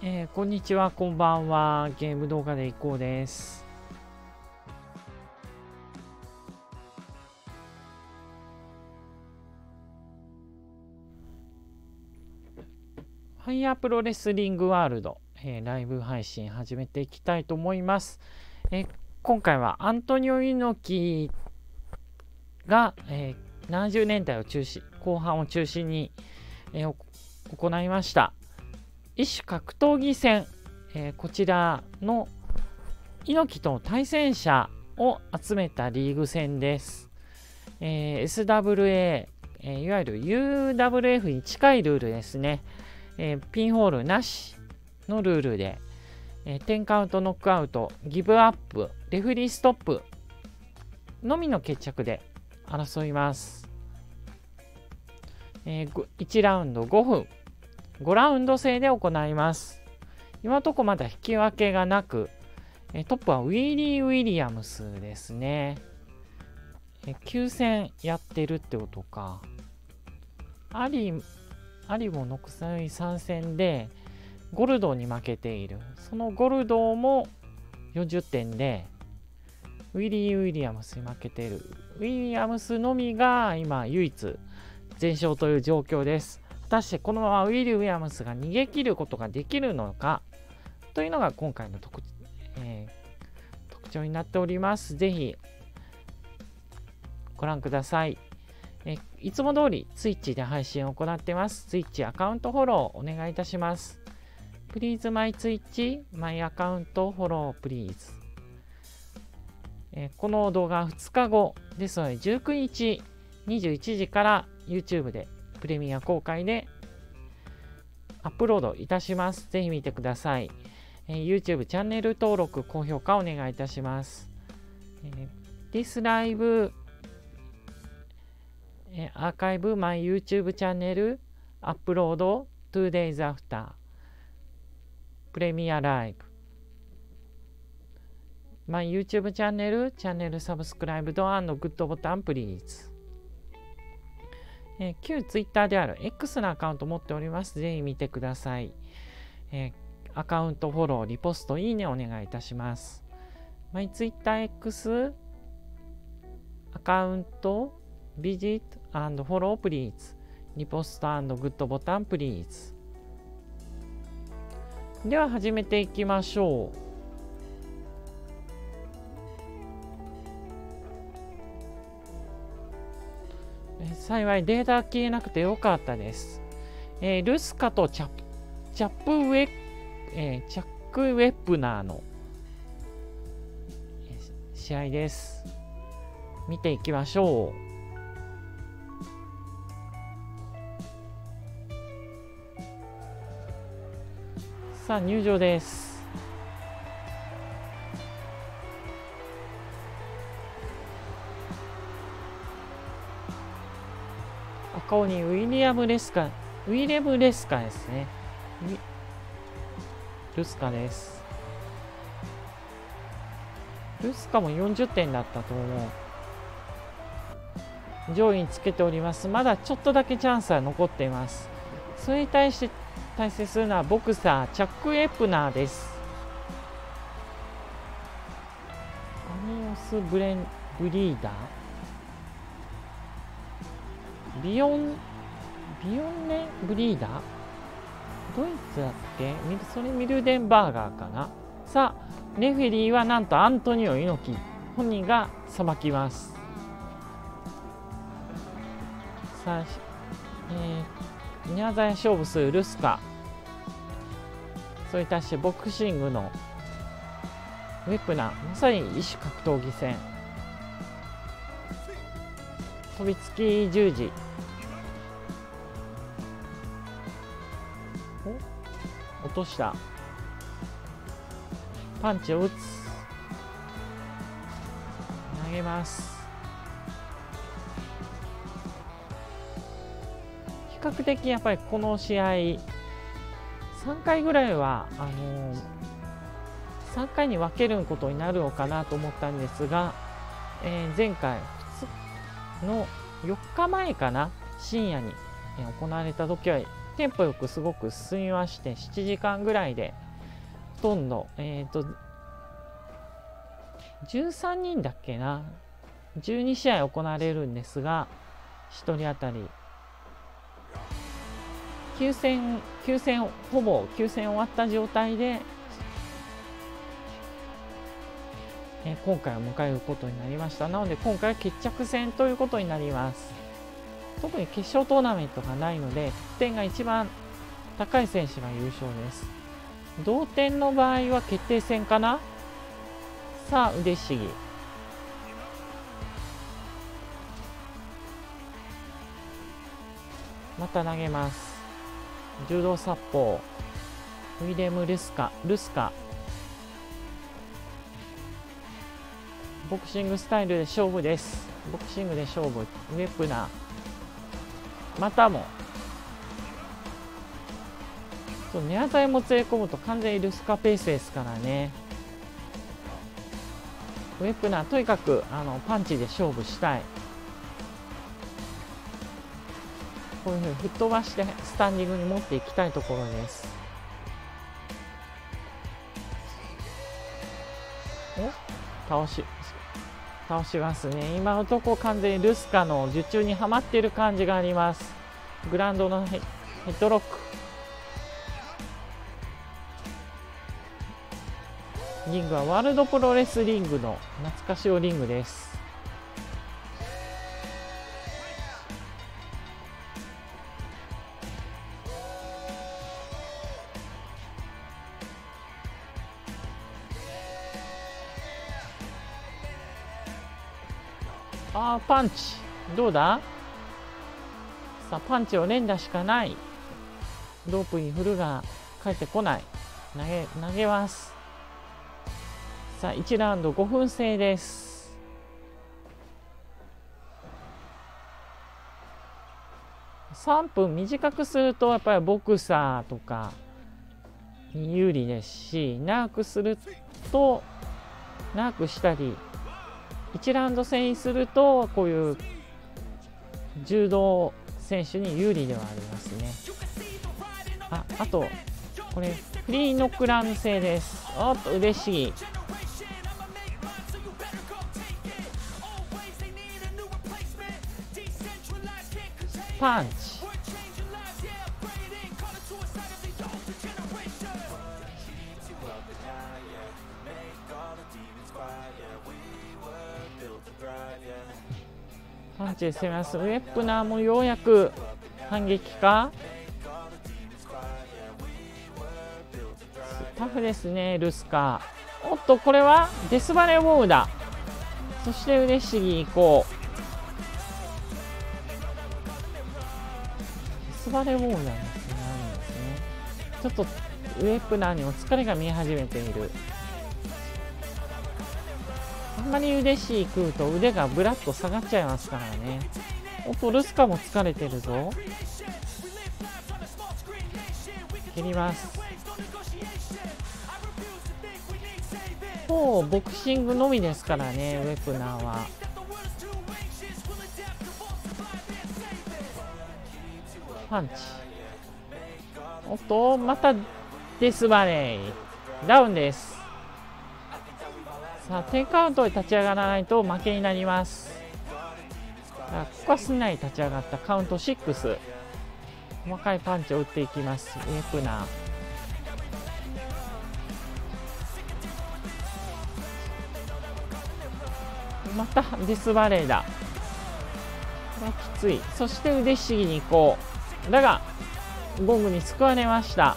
えーこんにちは、こんばんは。ゲーム動画でいこうです。ファイヤープロレスリングワールド、えーライブ配信始めていきたいと思います。えー今回はアントニオ猪木が、えー70年代を中心後半を中心に、えー行いました一種格闘技戦、えーこちらの猪木と対戦者を集めたリーグ戦です、えー SWA、えーいわゆる UWF に近いルールですね、えーピンホールなしのルールで、えー10カウントノックアウトギブアップレフリーストップのみの決着で争います、えー1ラウンド5分。5ラウンド制で行います。今のとこまだ引き分けがなくえトップはウィリー・ウィリアムスですね。え9戦やってるってことか。アリアリも残さない3戦でゴルドーに負けている。そのゴルドーも40点でウィリー・ウィリアムスに負けている。ウィリアムスのみが今唯一全勝という状況です。果たしてこのままウィリ・ウィアムスが逃げ切ることができるのか？というのが今回の特,、えー特徴になっております。ぜひご覧ください。えいつも通り Twitch で配信を行っています。Twitch アカウントフォローお願いいたします。Please my Twitch my アカウントフォロー Please えーこの動画は2日後ですので19日21時から YouTube でプレミア公開でアップロードいたします。ぜひ見てください。えー YouTube チャンネル登録、高評価お願いいたします。えー This Live、えーアーカイブ My YouTube チャンネルアップロード2 days after プレミアライブ My YouTube チャンネルチャンネルサブスクライブドアンドグッドボタンプリーズえー旧 Twitter である X のアカウント持っております。ぜひ見てください。えーアカウントフォロー、リポスト、いいねお願いいたします。マイ TwitterX account, visit follow please。Repost good button please。では始めていきましょう。幸いデータ消えなくてよかったです。えールスカとチャップチャップウェ、えーチャック・ウェップナーの、試合です。見ていきましょう。さあ、入場です。赤鬼ウィリアム・レスカウィリアム・レスカですね。ルスカです。ルスカも40点だったと思う。上位につけております。まだちょっとだけチャンスは残っています。それに対して対戦するのはボクサーチャック・エプナーです。アニオス・ブレンブリーダー？ビヨン、ビヨンネブリーダー？ドイツだっけ？それミルデンバーガーかな？さあ、レフェリーはなんとアントニオ猪木本人が裁きます。さあ、しえー、宮沢勝負するルスカ。それに対してボクシングのウェプナー、まさに異種格闘技戦。飛びつき十字とした。パンチを打つ。投げます。比較的やっぱりこの試合3回ぐらいはあの3回に分けることになるのかなと思ったんですが、えー前回の4日前かな深夜に行われた時はテンポよくすごく進みまして7時間ぐらいでほとんどえっ、ー、と13人だっけな？12試合行われるんですが1人当たり。9戦9戦ほぼ9戦終わった状態で、え今回を迎えることになりました。なので今回は決着戦ということになります。特に決勝トーナメントがないので得点が一番高い選手が優勝です。同点の場合は決定戦かな？さあ腕しぎまた投げます。柔道殺法。ウィレム・ルスカルスカ。ボクシングスタイルで勝負です。ボクシングで勝負。ウェプナーまたも。そう寝技もつれ込むと完全にルスカペースですからね。ウェプナーとにかくあのパンチで勝負したい。こういうふうに吹っ飛ばしてスタンディングに持っていきたいところです。お？倒し。倒しますね。今のところ完全にルスカの受注にはまっている感じがあります。グランドのヘッドロック。リングはワールドプロレスリングの懐かしいリングです。あーパンチ。どうだ？さあパンチを連打しかない。ロープに振るが返ってこない。投げ投げます。さあ1ラウンド5分制です。3分短くするとやっぱりボクサーとかに有利ですし長くすると長くしたり1ラウンド制にするとこういう柔道選手に有利ではありますね。ああとこれフリーノックランド制です。おっと嬉しい。パンチ。パンチ攻めます。ウェップナーもようやく反撃か。タフですねルスカ。おっとこれはデスバレーウォーだそして嬉しぎ行こう。デスバレーウォーなんですね。ちょっとウェップナーにも疲れが見え始めている。あんまり腕しい食うと腕がブラッと下がっちゃいますからね。おっとルスカも疲れてるぞ。蹴ります。ほうボクシングのみですからねウェプナーは。パンチ。おっとまたデスバレー。ダウンです。さあテイクアウトで立ち上がらないと負けになります。ここはすんなり立ち上がったカウント6細かいパンチを打っていきます。ウェプナー。またデスバレーだ。これはきつい。そして腕ひしぎに行こう。だがゴングに救われました。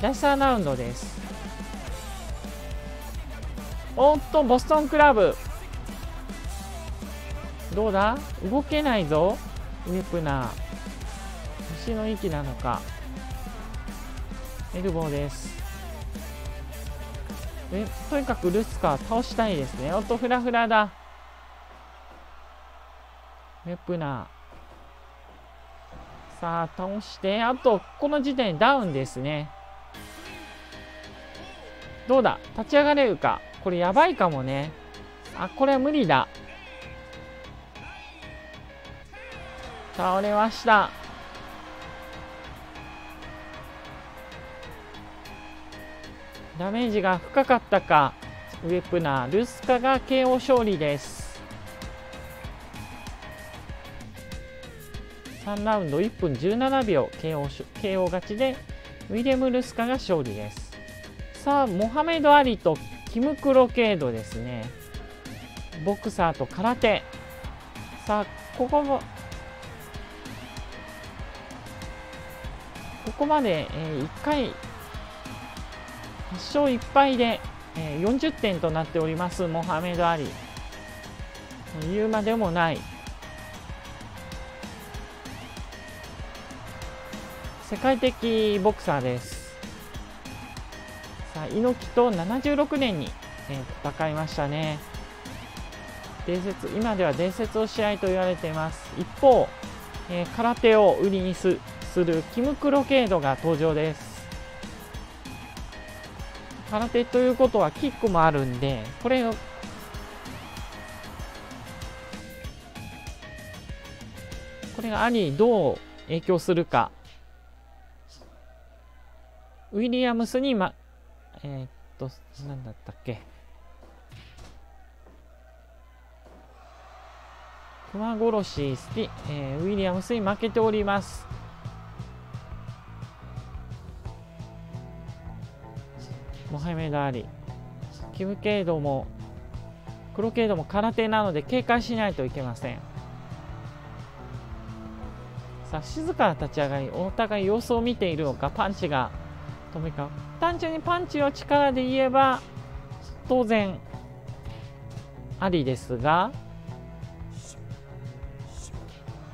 第3ラウンドです。おっとボストンクラブ。どうだ？動けないぞ。ウェプナー。虫の息なのか。エルボーです。えとにかくルスカー倒したいですね。おっとフラフラだ。ウェプナー。さあ、倒して、あと、この時点ダウンですね。どうだ？立ち上がれるか？これやばいかもね。あ、これは無理だ。倒れました。ダメージが深かったか。ウェプナー、ルスカが KO 勝利です。3ラウンド1分17秒 KO, KO 勝ちでウィレム・ルスカが勝利です。さあ、モハメド・アリとキム・クロケードですね。ボクサーと空手。さあここもここまで、えー、1回8勝1敗で、えー、40点となっておりますモハメド・アリ。言うまでもない。世界的ボクサーです。さあ猪木と76年に、えー、戦いましたね。伝説今では伝説の試合と言われています。一方、えー、空手を売りにするキム・クロケードが登場です。空手ということはキックもあるんでこれをこれが兄にどう影響するか。ウィリアムスにまえー、っと何だったっけ？熊殺しスティ、えー、ウィリアムスに負けております。モハメド・アリキム・ケイドもクロケイドも空手なので警戒しないといけません。さあ静かな立ち上がりお互い様子を見ているのかパンチが。止めか？単純にパンチの力で言えば当然ありですが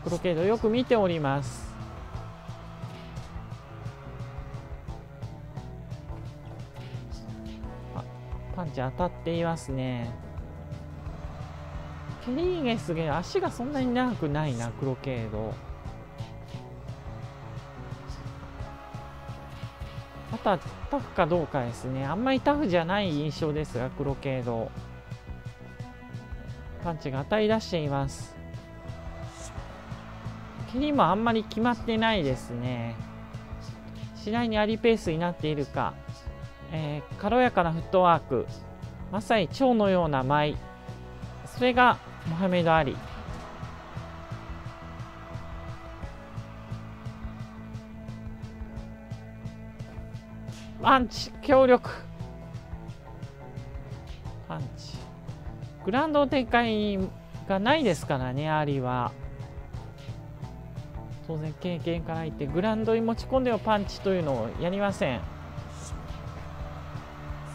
クロケイドよく見ております。パンチ当たっていますね。ケリーゲスゲ足がそんなに長くないなクロケードあとはタフかどうかですね。あんまりタフじゃない印象ですがクロケード。パンチが当たり出しています。蹴りもあんまり決まってないですね。次第にアリペースになっているか。えー、軽やかなフットワーク。まさに蝶のような舞。それがモハメド・アリ。パンチ強力。パンチ。グランドの展開がないですからねアリは。当然経験から言ってグランドに持ち込んでのパンチというのをやりません。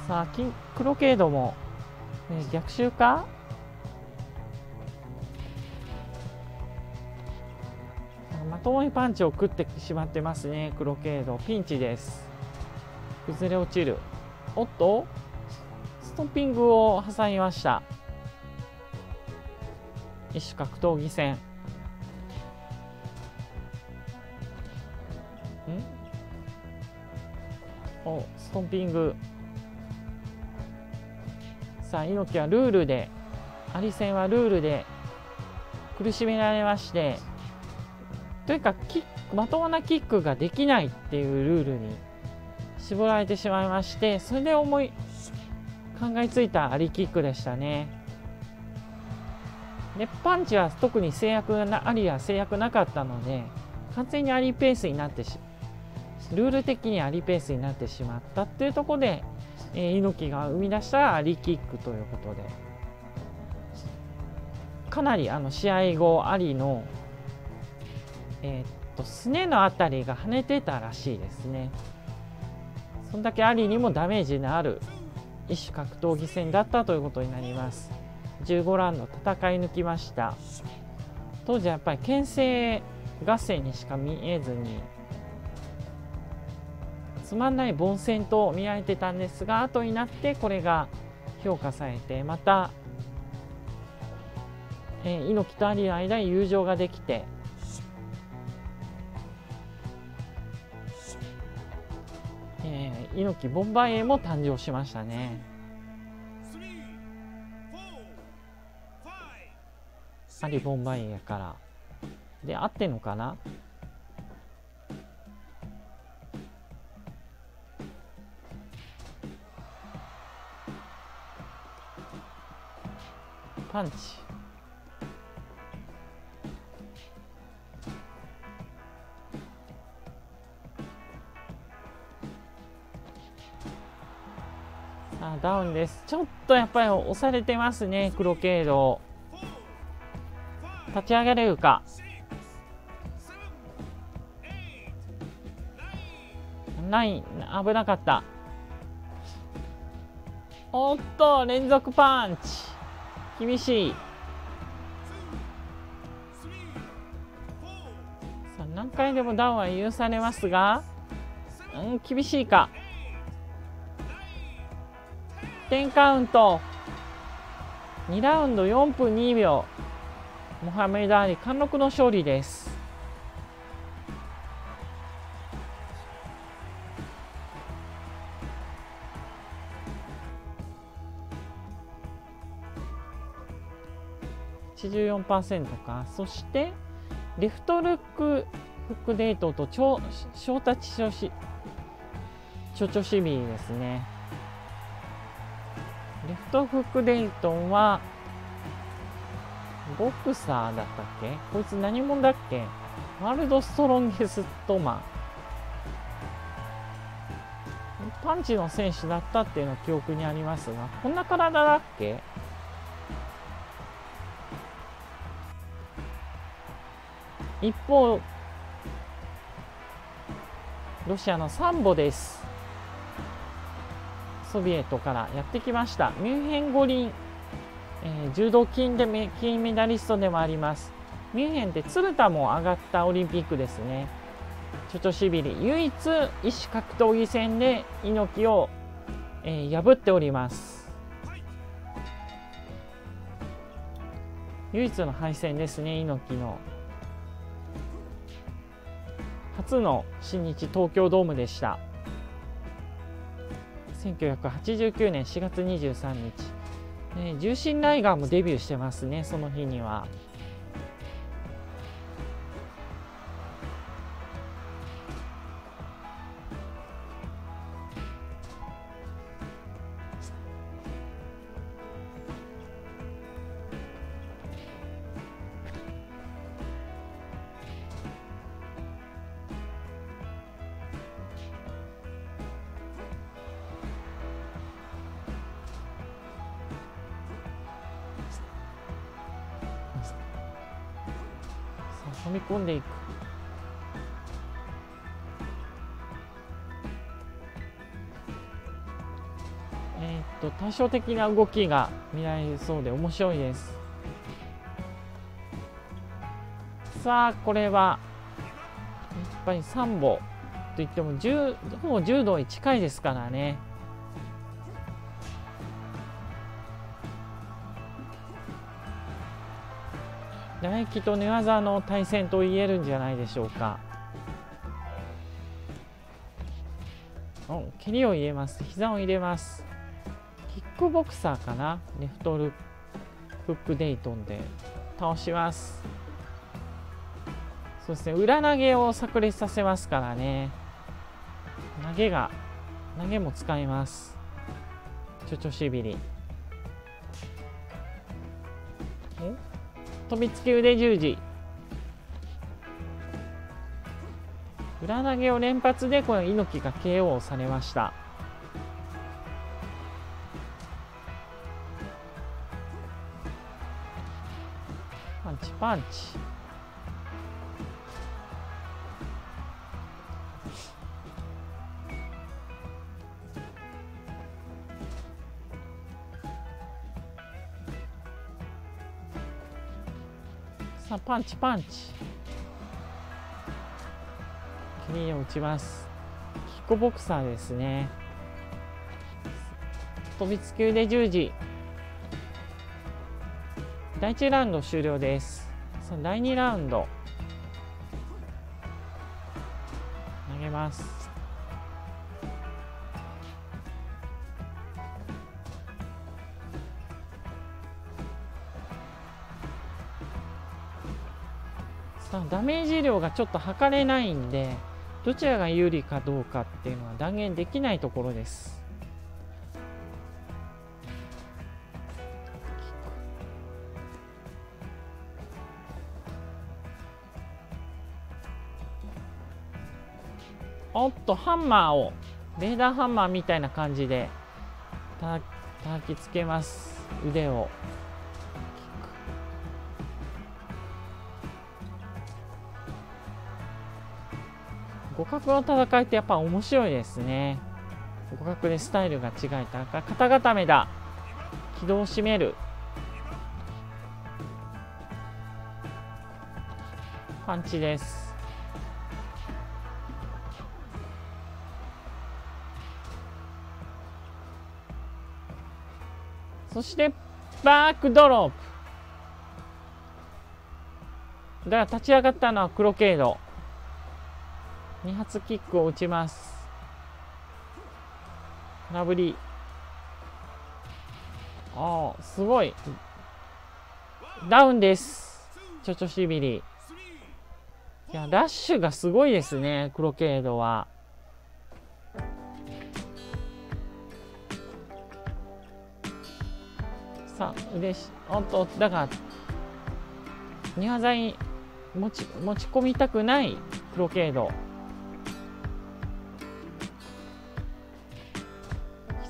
さあ金クロケードも、ね、逆襲か？まともにパンチを食ってしまってますねクロケード。ピンチです。崩れ落ちる。おっとストッピングを挟みました。一種格闘技戦。ん？おストンピング。さん猪木はルールでアリ戦はルールで苦しめられましてというかキックまともなキックができないっていうルールに絞られてしまいましてそれで思い考えついたアリキックでしたね。でパンチは特に制約がなアリは制約なかったので完全にアリペースになってしルール的にアリペースになってしまったっていうところでえー、猪木が生み出したアリキックということでかなりあの試合後アリのえー、っとすねの辺りが跳ねてたらしいですね。そんだけアリにもダメージのある一種格闘技戦だったということになります。15ラウンド戦い抜きました。当時はやっぱり牽制合戦にしか見えずにつまんない凡戦と見られてたんですが後になってこれが評価されてまた、えー、猪木とアリの間に友情ができて猪木ボンバイエも誕生しましたね。あリ・ボンバイエから。で合ってんのかな？パンチ。さあダウンです。ちょっとやっぱり押されてますねクロケード。立ち上がれるか。ない危なかった。おっと連続パンチ。厳しい。さあ何回でもダウンは許されますがうん厳しいか。10カウント。2ラウンド4分2秒。モハメド・アリ貫禄の勝利です。84%か。そしてレフトルックフックデートと超小タチョシチョチョシビーですね。レフトフックデイトンはボクサーだったっけ？こいつ何者だっけ？ワールドストロンゲストマン。パンチの選手だったっていうの記憶にありますがこんな体だっけ？一方ロシアのサンボです。ソビエトからやってきました。ミュンヘン五輪、えー、柔道金で金メダリストでもあります。ミュンヘンって鶴田も上がったオリンピックですね。チョチョシビリ。唯一異種格闘技戦で猪木を、えー、破っております。唯一の敗戦ですね猪木の。初の新日東京ドームでした。1989年4月23日、え重心ライガーもデビューしてますねその日には。み込んでいく。えー、っと対照的な動きが見られそうで面白いです。さあこれはやっぱりサンボといっても柔ほぼ柔道に近いですからね。唾液と寝技の対戦と言えるんじゃないでしょうか。お蹴りを入れます。膝を入れます。キックボクサーかな？レフトルフックデイトンで倒します。そうですね裏投げを炸裂させますからね。投げが投げも使います。ちょちょしびり。飛びつき腕十字。裏投げを連発でこの猪木が KO されました。パンチパンチ。パンチパンチ。キリンを打ちます。キックボクサーですね。飛びつき腕十字。第1ラウンド終了です。その第2ラウンド。量がちょっと測れないんでどちらが有利かどうかっていうのは断言できないところです。おっとハンマーをレーダーハンマーみたいな感じでたたきつけます腕を。互角の戦いってやっぱ面白いですね。互角でスタイルが違えたか。肩固めだ。軌道を締める。パンチです。そしてバックドロップ。だから立ち上がったのはクロケード。2発キックを打ちます。空振り。ああすごい。ダウンです。ちょちょしびり。いやラッシュがすごいですねクロケードは。さあ腕しおっとだから二技に持ち持ち込みたくないクロケード。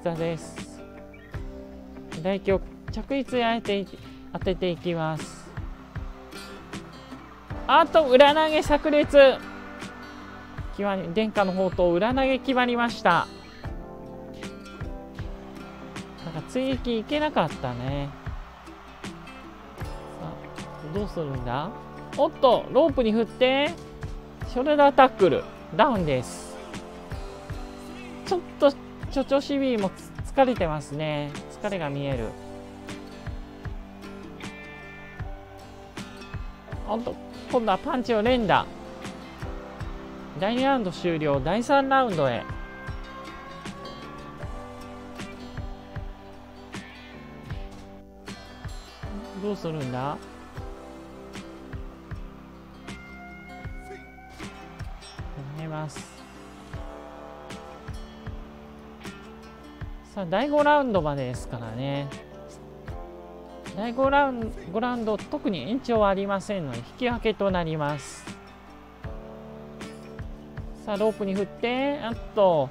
下です。大胸着実に当て当てていきます。あと裏投げ炸裂。殿下の宝刀裏投げ決まりました。なんか追撃いけなかったね。さあどうするんだ？おっとロープに振ってショルダータックルダウンです。ちょっとちょちょしびも疲れてますね。疲れが見える。おっと今度はパンチを連打。第2ラウンド終了。第3ラウンドへ。どうするんだ？投げます。さあ第5ラウンドまでですからね。第5ラウンド ,5 ラウンド特に延長はありませんので引き分けとなります。さあロープに振ってあと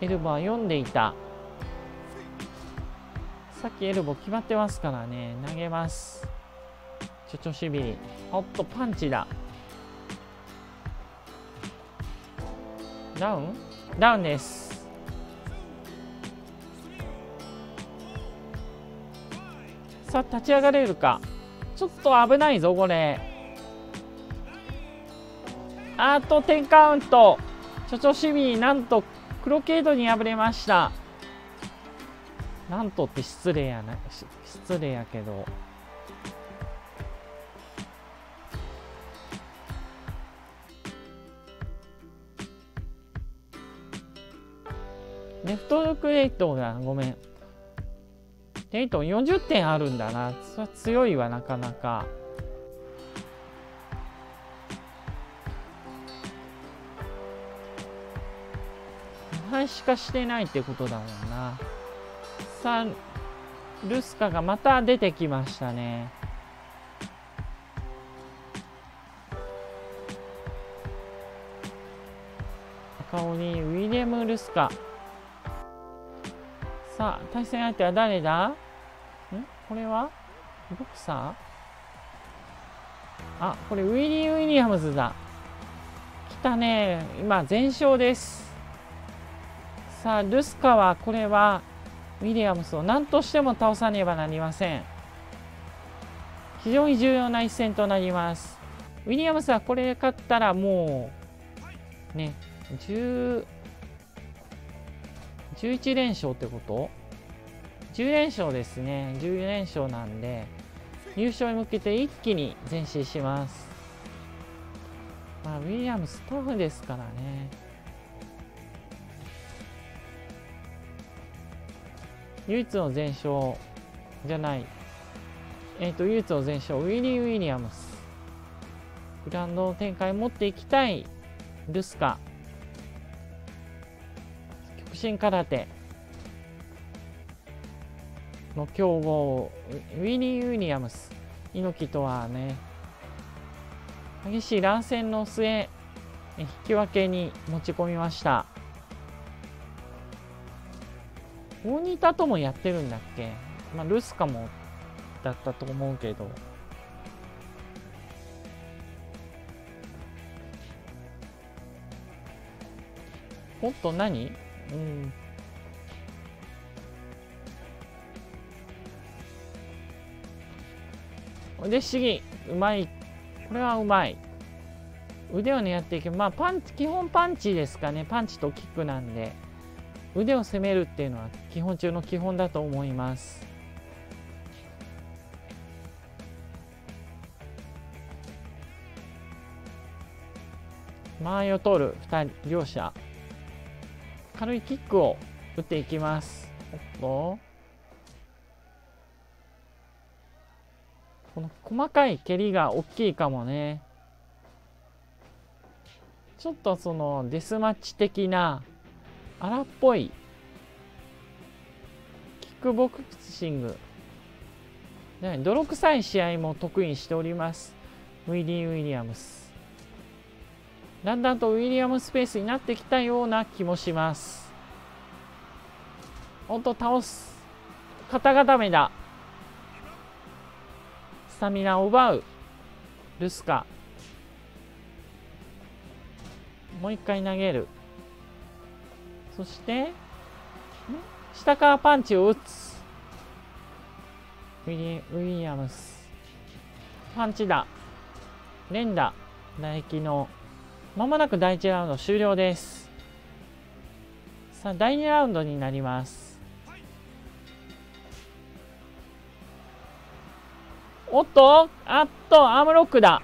エルボは読んでいた。さっきエルボ決まってますからね投げます。ちょちょしびりおっとパンチだ。ダウン？ダウンです。さあ立ち上がれるか。ちょっと危ないぞこれ。あと10カウント。ちょちょしみなんとクロケードに敗れました。なんとって失礼やな失礼やけど。レフトクレイトがごめん。デイトン40点あるんだな。それ強いわ、なかなか。半しかしてないってことだもんな。さあ、ルスカがまた出てきましたね。赤鬼、ウィリアム・ルスカ。さあ、対戦相手は誰だ？ん？これは？ボクサー？あ、これウィリー・ウィリアムズだ。来たね。今、全勝です。さあ、ルスカは、これは、ウィリアムスを何としても倒さねばなりません。非常に重要な一戦となります。ウィリアムスはこれ勝ったらもう、ね、10、11連勝ってこと ?10 連勝ですね。10連勝なんで、優勝に向けて一気に前進します。まあ、ウィリアムスタフですからね。唯一の全勝じゃない。えっ、ー、と、唯一の全勝、ウィリー・ウィリアムス。グランド展開持っていきたいルスカ。新空手。の強豪ウィニー・ウィリアムス。猪木とはね激しい乱戦の末引き分けに持ち込みました。大仁田ともやってるんだっけ、まあ、ルスカもだったと思うけど。おっと何？うん。腕しぎうまい。これはうまい。腕を狙っていけばまあパンチ基本パンチですかね。パンチとキックなんで。腕を攻めるっていうのは基本中の基本だと思います。間合いを取る2人両者。軽いキックを打っていきます。おっと。この細かい蹴りが大きいかもね。ちょっとそのデスマッチ的な荒っぽいキックボクシング。泥臭い試合も得意しております。ウィリー・ウィリアムス。だんだんとウィリアムスペースになってきたような気もします。おっと倒す肩固めだスタミナを奪うルスカ。もう一回投げる。そして下からパンチを打つ。ウィリウィリアムス。パンチだ。連打。唾液のまもなく第1ラウンド終了です。さあ第2ラウンドになります。おっとあっとアームロックだ。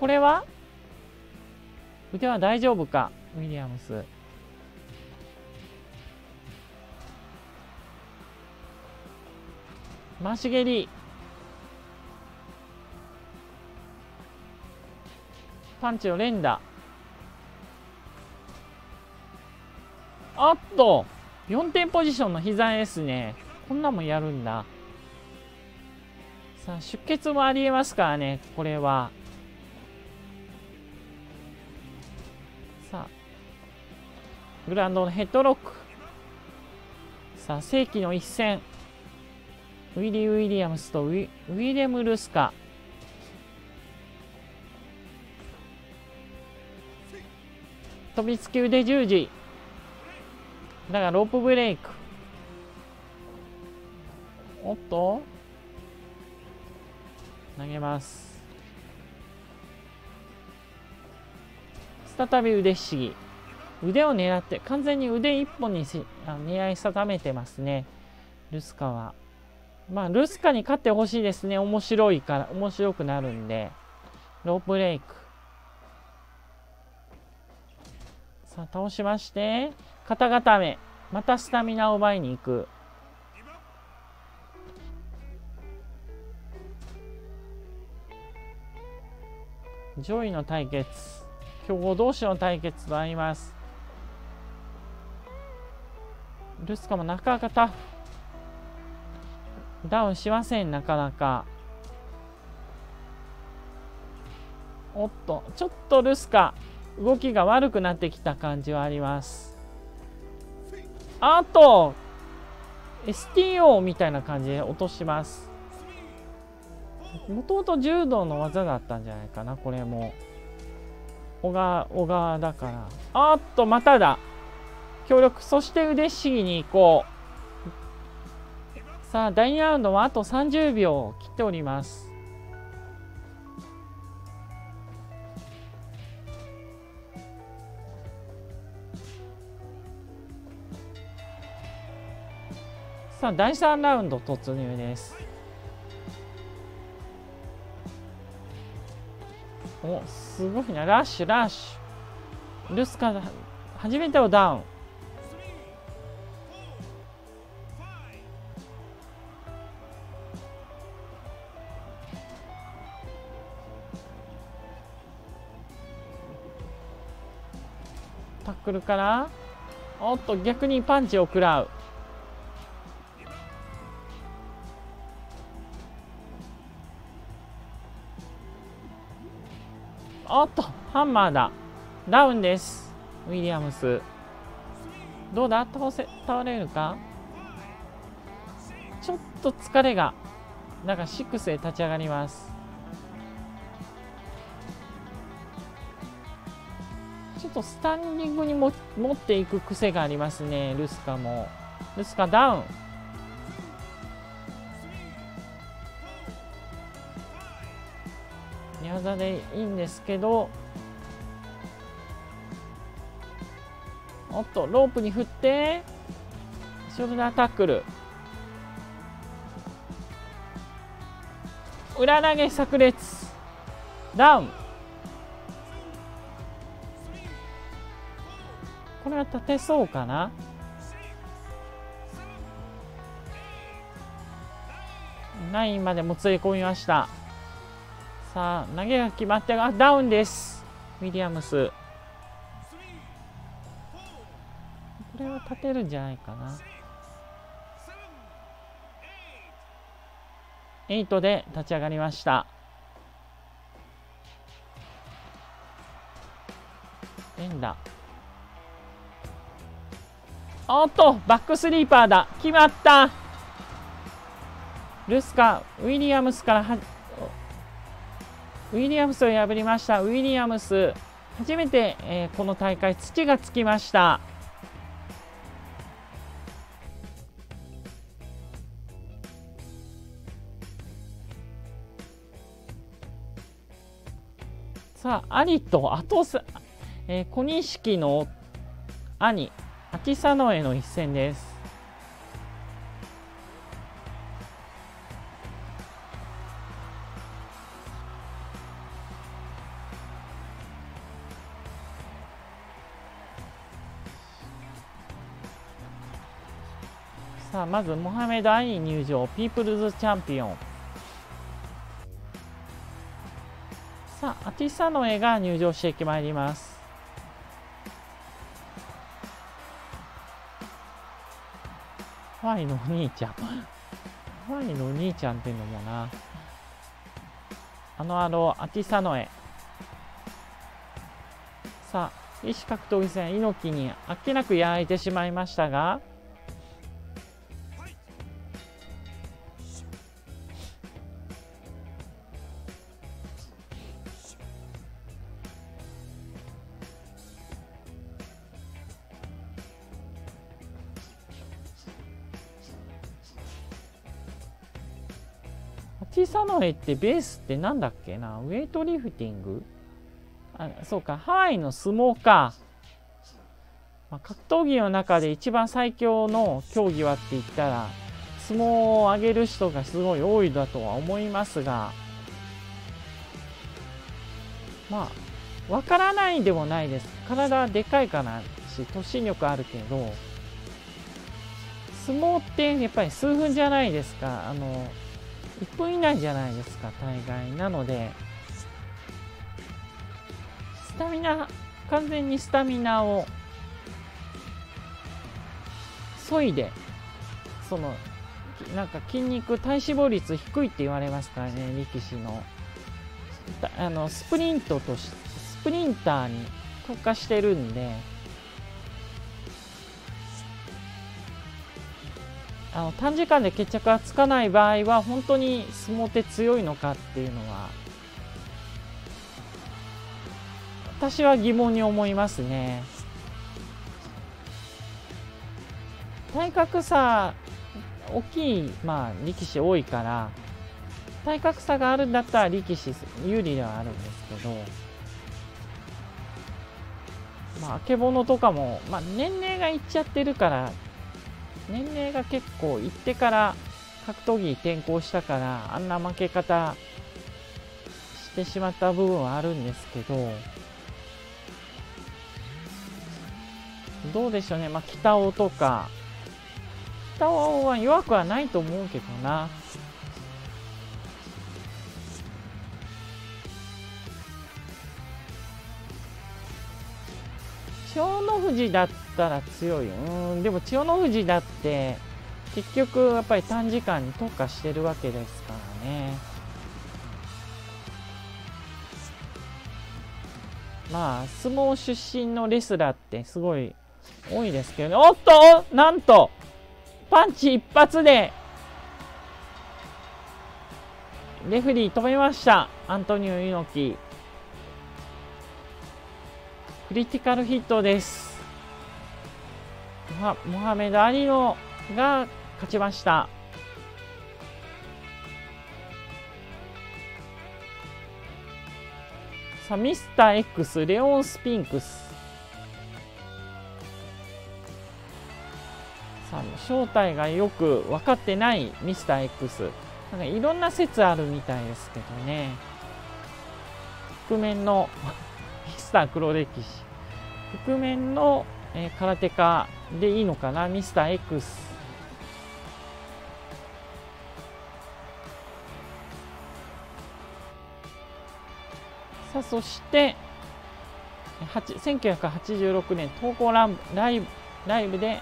これは？腕は大丈夫かウィリアムス。回し蹴り。パンチを連打。あっと4点ポジションの膝ですね。こんなもんやるんだ。さあ出血もありえますからねこれは。さあグランドのヘッドロック。さあ世紀の一戦。ウィリー・ウィリアムスとウィウィレム・ルスカ。飛びつき腕十字。だからロープブレイク。おっと。投げます。再び腕ひしぎ。腕を狙って完全に腕一本にし狙い定めてますね。ルスカは。まあルスカに勝ってほしいですね。面白いから面白くなるんで。ロープブレイク。さあ倒しまして肩固め。またスタミナを奪いに行く。上位の対決。強豪同士の対決となります。ルスカもなかなかタフ。ダウンしませんなかなか。おっとちょっとルスカ。動きが悪くなってきた感じはあります。あと STO みたいな感じで落とします。もともと柔道の技だったんじゃないかなこれも。小川小川だから。あっとまただ。協力そして腕しぎに行こう。さあ第2ラウンドはあと30秒切っております。さあ第3ラウンド突入です。おすごいな。ラッシュラッシュ。ルスカ初めてをダウン。タックルから。おっと逆にパンチを食らう。おっとハンマーだ。ダウンです。ウィリアムス。どうだ？倒せ倒れるか？ちょっと疲れがなんか6へ立ち上がります。ちょっとスタンディングにも持っていく癖がありますねルスカも。ルスカダウン。技でいいんですけどおっとロープに振ってショルダータックル。裏投げ炸裂。ダウン。これは立てそうかな？9までもつれ込みました。さあ投げが決まってあダウンです。ウィリアムス。これは立てるんじゃないかな。8で立ち上がりました。連打おっとバックスリーパーだ。決まった。ルスカウィリアムスからはウィリアムスを破りました。ウィリアムス。初めて、えー、この大会土がつきました。さあ、兄と後さ、えー、小錦の兄、秋佐野への一戦です。さあ、まず、モハメド・アリ入場、ピープルズチャンピオン。さあ、アティサノエが入場してきまいります。ファイのお兄ちゃん。ファイのお兄ちゃんっていうのもな。あのあの、アティサノエ。さあ、医師格闘技戦、猪木にあっけなくやられてしまいましたが、小さの絵ってベースってなんだっけな？ウェイトリフティング？あそうか。ハワイの相撲か、まあ、格闘技の中で一番最強の競技はって言ったら相撲を上げる人がすごい多いだとは思いますがまあわからないでもないです。体でかいかなし突進力あるけど相撲ってやっぱり数分じゃないですか。あの1分以内じゃないですか大概。なのでスタミナ完全にスタミナをそいでそのなんか筋肉体脂肪率低いって言われますからね力士の。あのスプリントとしスプリンターに特化してるんであの短時間で決着がつかない場合は本当に相撲って強いのかっていうのは私は疑問に思いますね。体格差大きい、まあ、力士多いから体格差があるんだったら力士有利ではあるんですけどまあ、あけぼのとかも、まあ、年齢がいっちゃってるから年齢が結構いってから格闘技に転向したからあんな負け方してしまった部分はあるんですけどどうでしょうね。まあ北尾とか北尾は弱くはないと思うけどな。千代の富士だったら強いうんでも千代の富士だって結局やっぱり短時間に特化してるわけですからね。まあ相撲出身のレスラーってすごい多いですけどね。おっとなんとパンチ一発でレフリー止めました。アントニオ猪木。クリティカルヒットです。モハメド・アリノが勝ちました。さあミスター X レオン・スピンクス。さあ正体がよく分かってないミスター X なんかいろんな説あるみたいですけどね。覆面の ミスター黒歴史。覆面の、えー、空手家でいいのかな？ミスター X さあそして1986年東宝ラライブライブで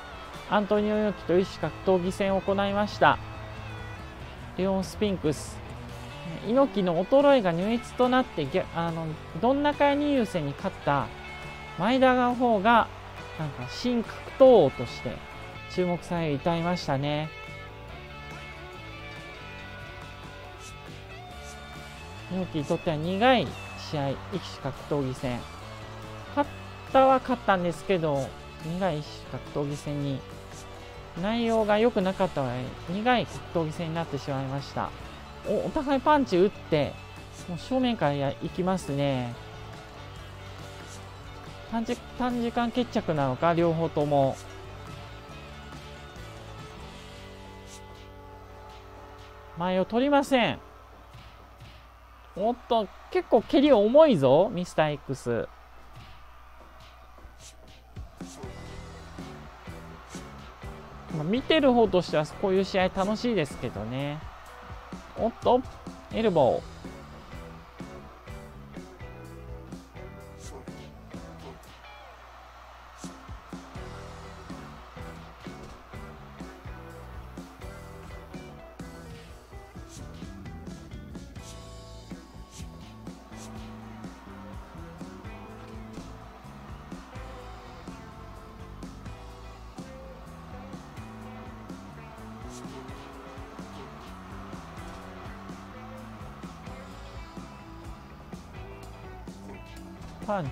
アントニオ猪木と医師格闘技戦を行いました。レオン・スピンクス。猪木の衰えが入越となってあのどんな会に優先に勝った？前田の方がなんか新格闘王として注目され至りましたね猪木にとっては苦い試合、一種格闘技戦。勝ったは勝ったんですけど、苦い一種格闘技戦に、内容が良くなかったわ苦い格闘技戦になってしまいました。おお互いパンチ打って、もう正面からや行きますね。短時短時間決着なのか、両方とも。前を取りません。おっと、結構蹴り重いぞ、ミスター X。見てる方としてはこういう試合楽しいですけどね。おっと、エルボー。パンチ。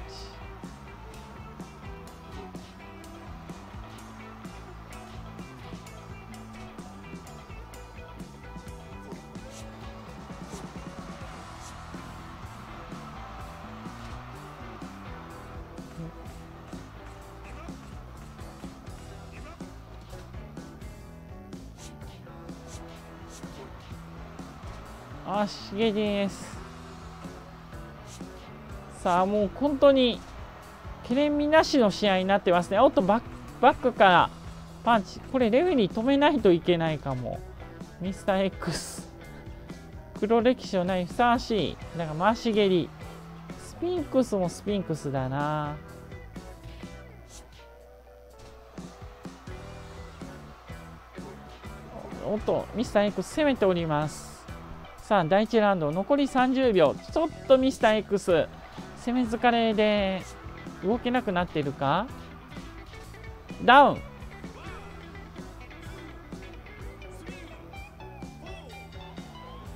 あしげです。さあもう本当にけれんみなしの試合になってますね。おっとバックからパンチ。これレフェリー止めないといけないかも。ミスター X 黒歴史のない。ふさわしい。なんか回し蹴り。スピンクスもスピンクスだな。おっとミスター X 攻めております。さあ第1ラウンド。残り30秒ちょっとミスター X 攻め疲れで動けなくなってるか？ダウン。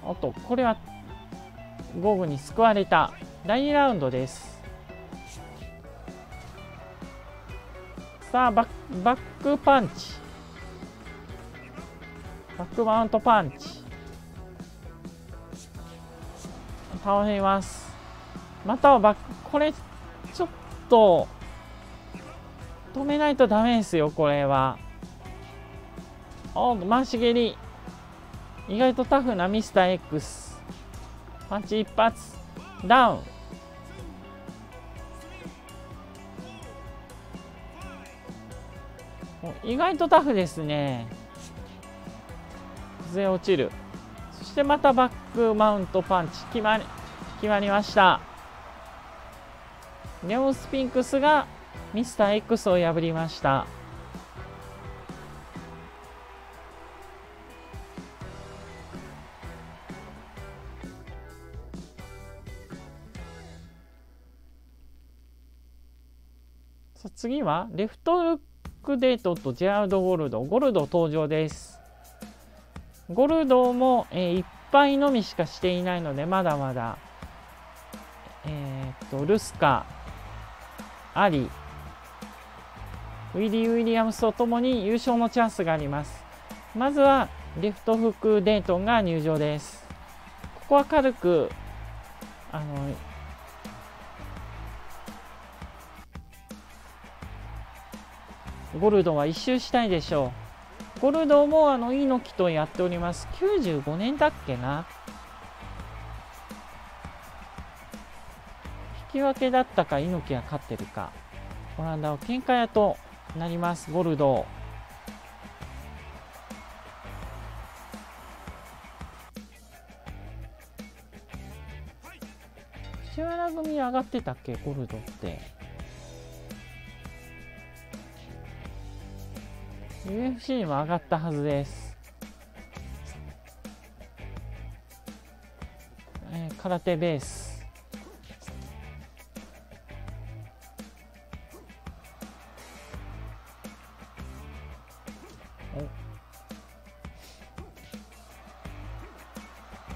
おっとこれはゴーグに救われた。第2ラウンドです。さあバッバックパンチ。バックマウントパンチ。倒れます。またはバック、これ、ちょっと、止めないとダメですよ、これは。お回し蹴り。意外とタフなミスター X。パンチ一発。ダウン。意外とタフですね。崩れ落ちる。そしてまたバックマウントパンチ。決まり、決まりました。ネオスピンクスがミスター X を破りました。さあ次はレフトルックデートとジェラルド・ゴルドゴルド登場ですゴルドも、えー、1敗のみしかしていないのでまだまだえー、っとルスカアリウィリー・ウィリアムスとともに優勝のチャンスがあります。まずはレフトフックデートンが入場です。ここは軽くあのゴルドンは一周したいでしょう。ゴルドンもあの猪木とやっております。95年だっけな。き分けだったか猪木が勝ってるか。オランダは喧嘩屋となります。ゴルド藤原組上がってたっけ？ゴルドって。UFC にも上がったはずです、えー、空手ベース。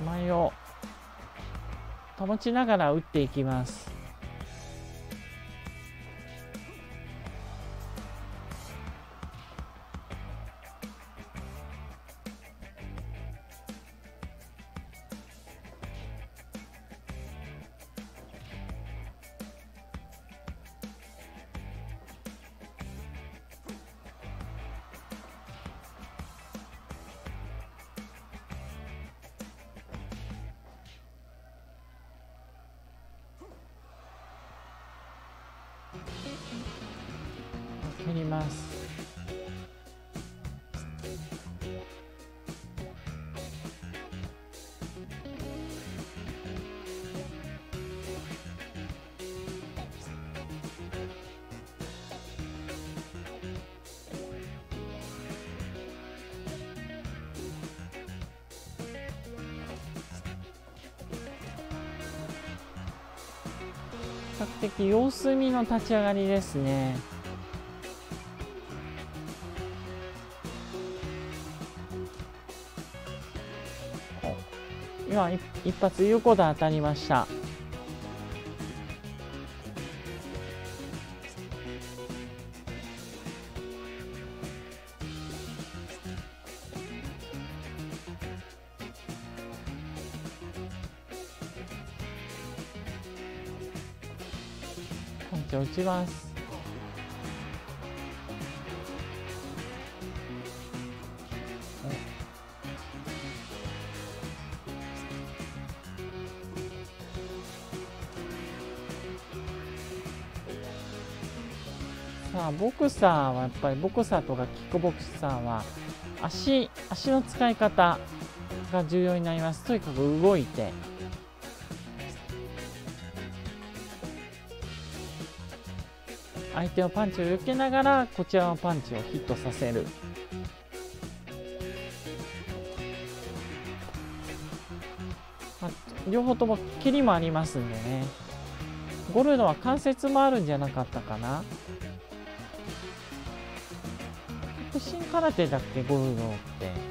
前を保ちながら打っていきます。較的様子見の立ち上がりですね。今一発有効打当たりましたちます。さあボクサーはやっぱりボクサーとかキックボクサーは足足の使い方が重要になります。とにかく動いて。相手のパンチを避けながらこちらのパンチをヒットさせる、両方とも蹴りもありますんでね。ゴルドは関節もあるんじゃなかったかな。極真空手だっけゴルドって。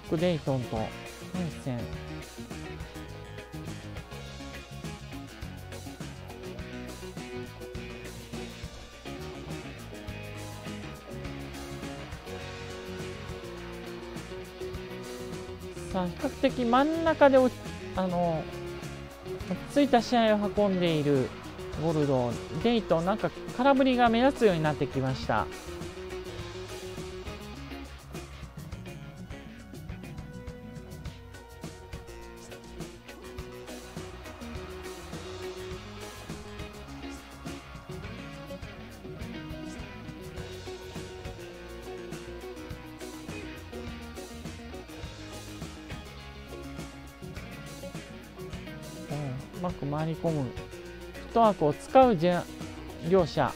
フクデイトンと本戦さあ比較的真ん中であのついた試合を運んでいるゴルドデイトなんか空振りが目立つようになってきました。込む。フットワークを使う両者。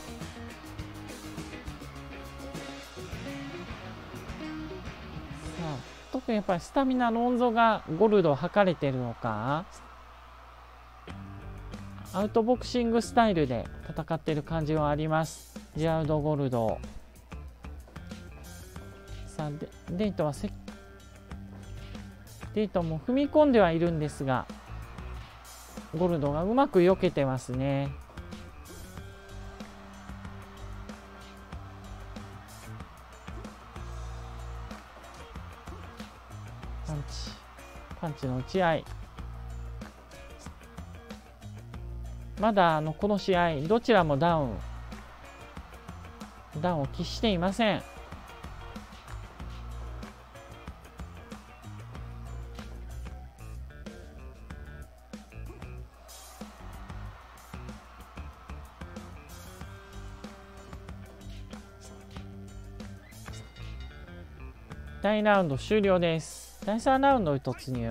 特にやっぱりスタミナの温ゾがゴルドを測れてるのか。アウトボクシングスタイルで戦ってる感じはあります。ジアルド・ゴルド。さあデデートはせデイトも踏み込んではいるんですが。ゴルドがうまく避けてますね。パンチ。パンチの打ち合い。まだあのこの試合どちらもダウン。ダウンを喫していません。第2ラウンド終了です。第3ラウンドに突入。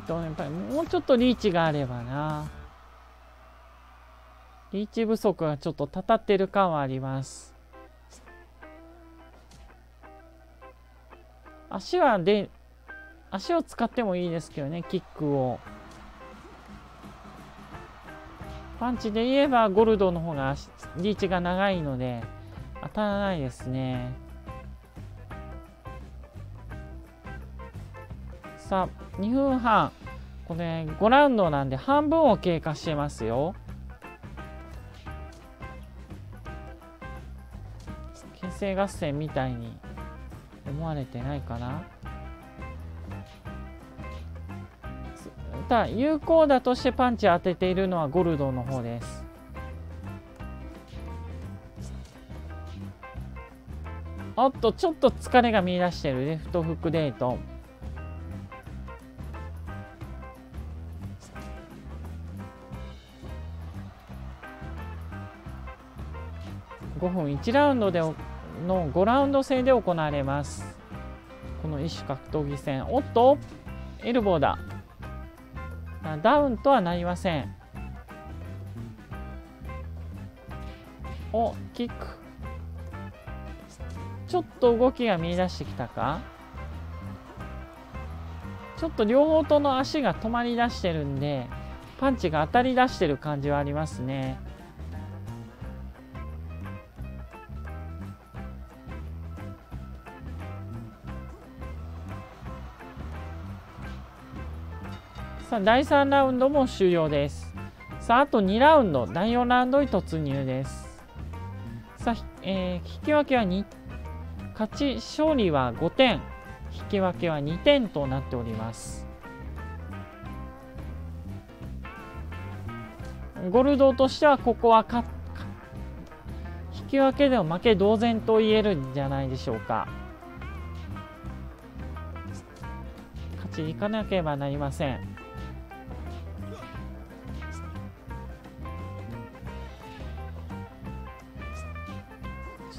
テイトやっぱりもうちょっとリーチがあればな。リーチ不足がちょっとたたってる感はあります。足はで足を使ってもいいですけどねキックを。パンチで言えばゴルドの方がリーチが長いので当たらないですね。さ2分半。これ5ラウンドなんで半分を経過してますよ。形成合戦みたいに思われてないかな。ただ有効打としてパンチ当てているのはゴルドの方です。おっとちょっと疲れが見出してるレフトフックデート。5分1ラウンドでの5ラウンド制で行われます。この異種格闘技戦。おっとエルボーだ。ダウンとはなりません。おキック。ちょっと動きが見出してきたか？ちょっと両方との足が止まりだしてるんでパンチが当たり出してる感じはありますね。さあ第3ラウンドも終了です。さああと2ラウンド第4ラウンドに突入です。さあ、えー、引き分けは2勝ち勝利は5点引き分けは2点となっております。ゴルドとしてはここは勝引き分けでも負け同然と言えるんじゃないでしょうか。勝ちに行かなければなりません。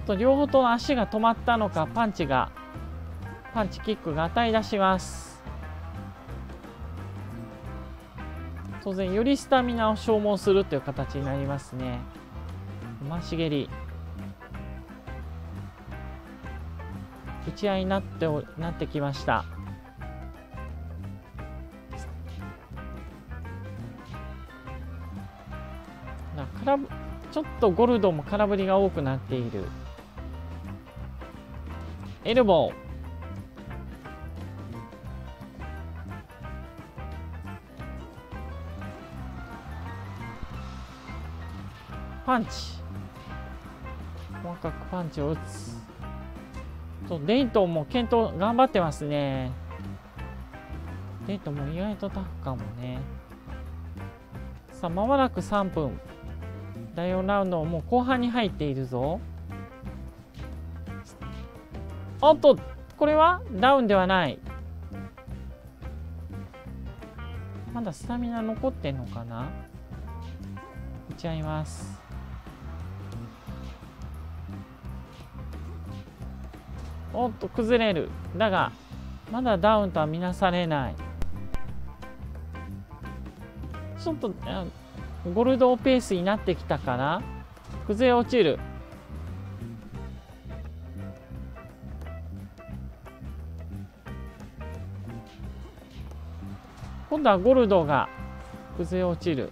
っと両方とも足が止まったのかパンチがパンチキックが与え出します。当然よりスタミナを消耗するという形になりますね。回し蹴り。打ち合いになってなってきました。からちょっとゴルドも空振りが多くなっている。エルボーパンチ。細かくパンチを打つ。とデイトンも検討頑張ってますね。デートンも意外とタフかもね。さあまもなく3分。第4ラウンドもう後半に入っているぞ。おっとこれは？ダウンではない。まだスタミナ残ってんのかな？打ち合います。おっと崩れる。だがまだダウンとは見なされない。ちょっとゴルドペースになってきたかな？崩れ落ちる。今度はゴルドが崩れ落ちる。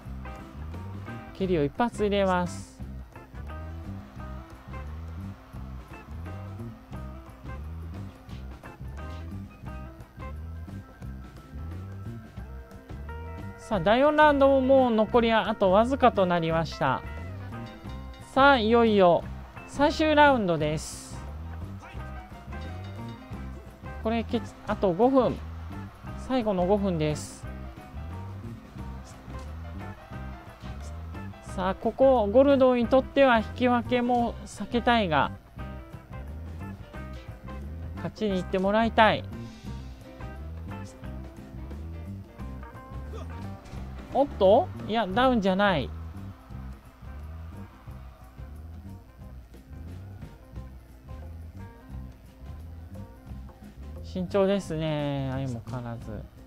蹴りを一発入れます。さあ第4ラウンドももう残りはあとわずかとなりました。さあいよいよ最終ラウンドです。これあと5分。最後の5分です。さあここゴルドにとっては引き分けも避けたいが勝ちに行ってもらいたい。おっと？いやダウンじゃない。慎重ですね。相も変わらず。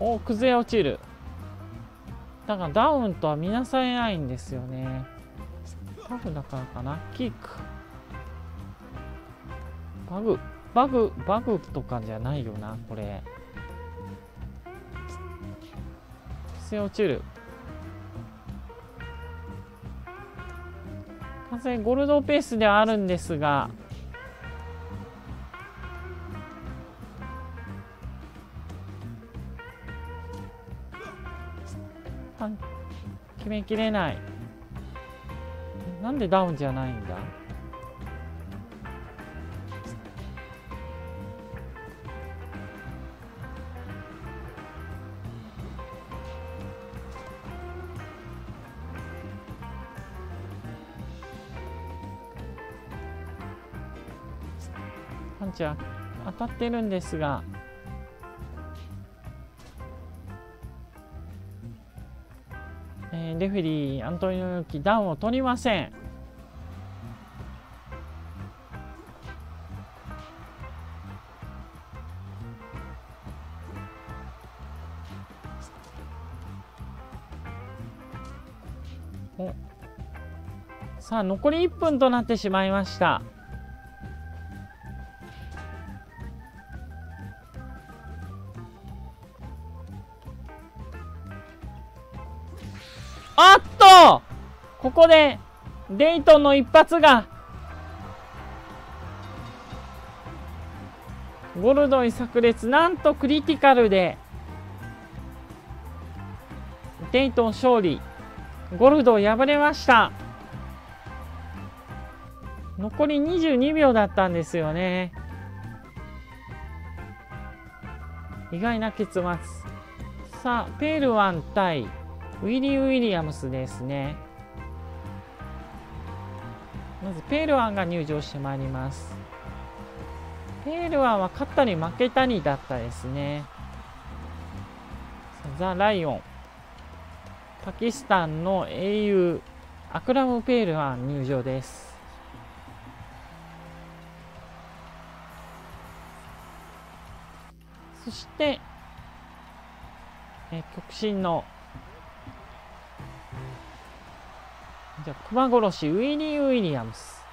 お崩れ落ちる。だからダウンとは見なされないんですよね。タフだからかな。キック。バグ。バグバグとかじゃないよなこれ。伏せ落ちる。完全ゴールドペースではあるんですが。決めきれない。なんでダウンじゃないんだ？パンチは当たってるんですが。レフェリーアントニオ猪木ダウンを取りません。さあ残り1分となってしまいました。デイトンの一発がゴルドイ炸裂なんとクリティカルでデイトン勝利ゴルドン敗れました。残り22秒だったんですよね。意外な結末。さあペールワン対ウィリー・ウィリアムスですね。まずペールワンが入場してまいります。ペールワンは勝ったり負けたりだったですね。ザ・ライオン。パキスタンの英雄アクラム・ペールワン入場です。そしてえ極真のじゃあ熊殺しウィリー・ウィリアムス。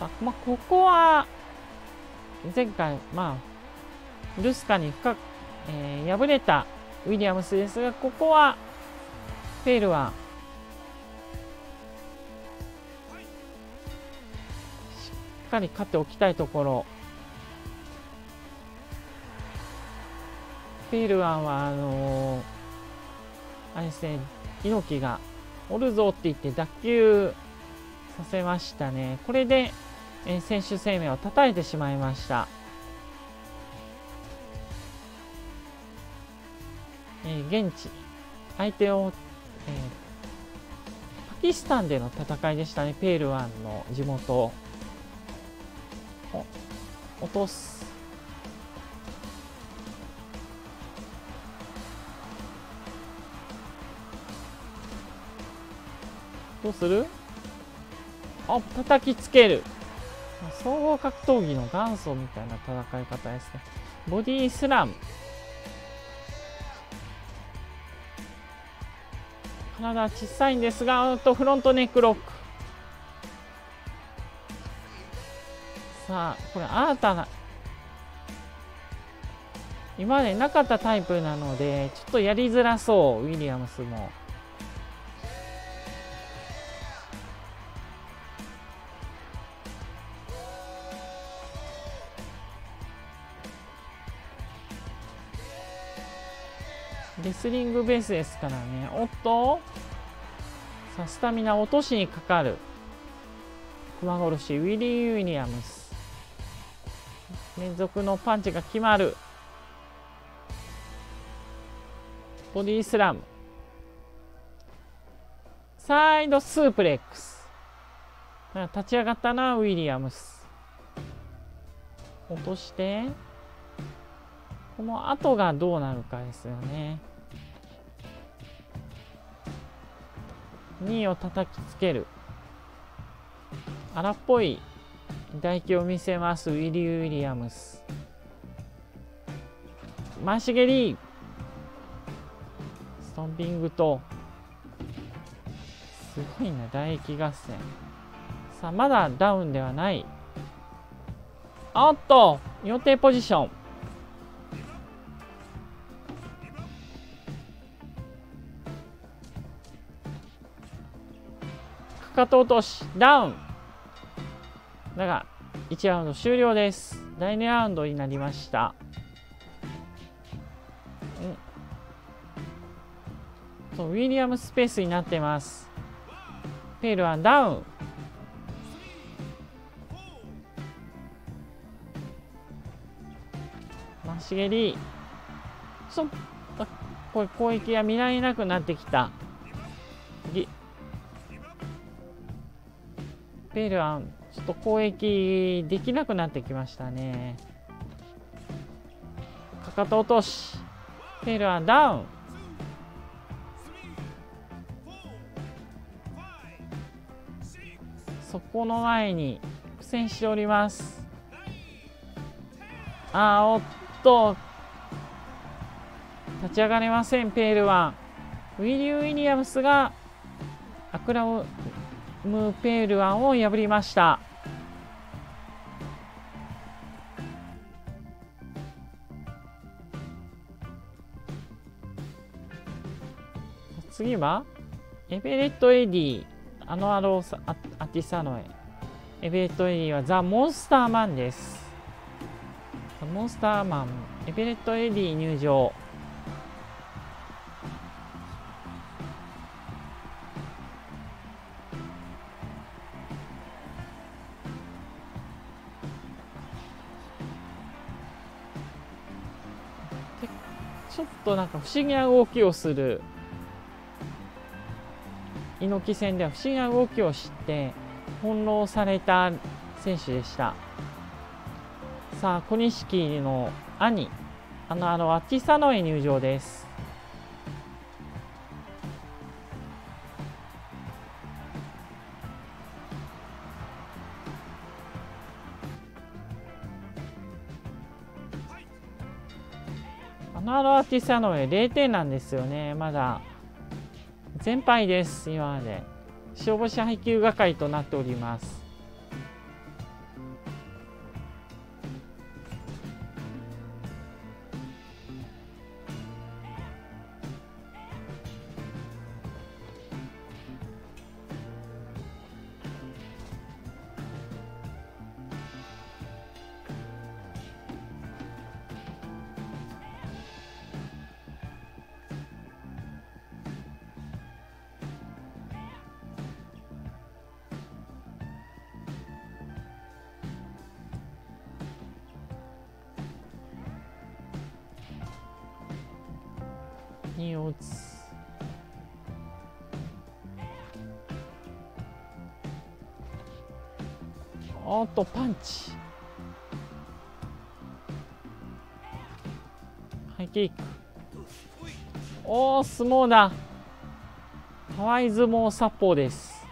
さあ、まあ、ここは前回まあルスカに深く、えー、敗れたウィリアムスですがここはペールはしっかり勝っておきたいところ。ペールワンはあのー、あれですね猪木がおるぞって言って脱臼させましたね。これで、えー、選手生命を叩いてしまいました。えー、現地、相手を、えー、パキスタンでの戦いでしたね。ペールワンの地元。落とす。どうする？あ、叩きつける。総合格闘技の元祖みたいな戦い方ですね。ボディスラム。体は小さいんですが、うんとフロントネックロック。さあ、これ新たな、今までなかったタイプなので、ちょっとやりづらそう、ウィリアムスも。スリングベースですからね。おっとさあ、スタミナ落としにかかる。熊殺し、ウィリー・ウィリアムス。連続のパンチが決まる。ボディスラム。サイドスープレックス。立ち上がったな、ウィリアムス。落として。この後がどうなるかですよね。2位を叩きつける。荒っぽい唾液を見せますウィリー・ウィリアムス。回し蹴りストンピングと。すごいな唾液合戦。さあまだダウンではない。おっと予定ポジション。かと落としダウン。だが1ラウンド終了です。第2ラウンドになりました。ウィリアムスペースになってます。ペールはダウン。マシゲリちょっとこれ攻撃が見られなくなってきた。ペールはちょっと攻撃できなくなってきましたね。かかと落とし。ペールはダウン。そこの前に苦戦しております。あーおっと。立ち上がれませんペールワンウィリー・ウィリアムスがアクラムムペールワンを破りました。次はエベレット・エディあのアローアアティサノエ。エベレット・エディはザ・モンスターマンです。モンスターマンエベレット・エディ入場。となんか不思議な動きをする。猪木戦では不思議な動きをして翻弄された選手でした。さあ小錦の兄あのあのアッチサノエ入場です。ナードアーティスタので0点なんですよね。まだ。全敗です今まで。消防車配給係となっております。おっとパンチ。ハイキックおお相撲だハワイ相撲殺法です。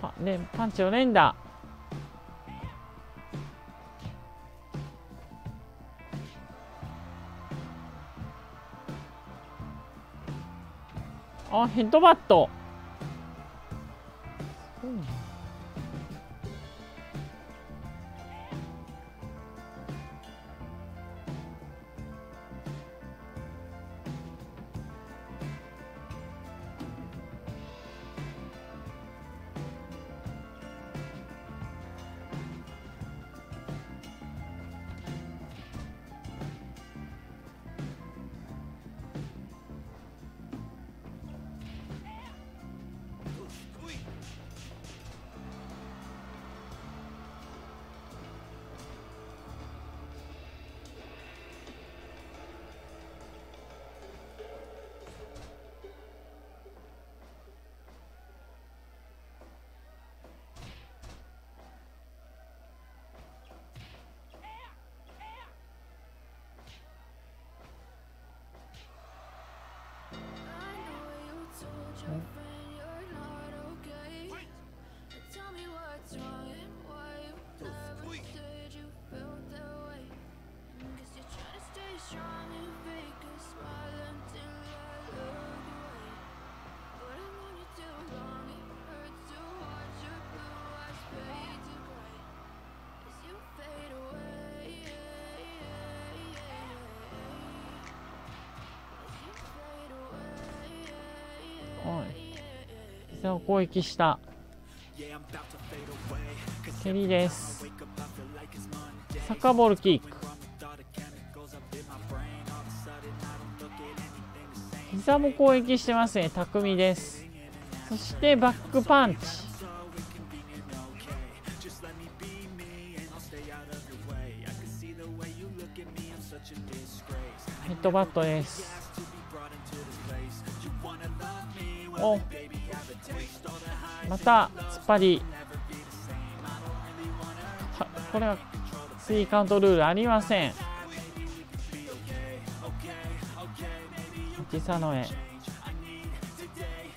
パねパンチを連打。あヘッドバット。Okay. 膝を攻撃した。蹴りです。サッカーボールキック。膝も攻撃してますね。巧です。そしてバックパンチ。ヘッドバットです。た突っ張り。これはスリーカウントルールありません。小さの絵。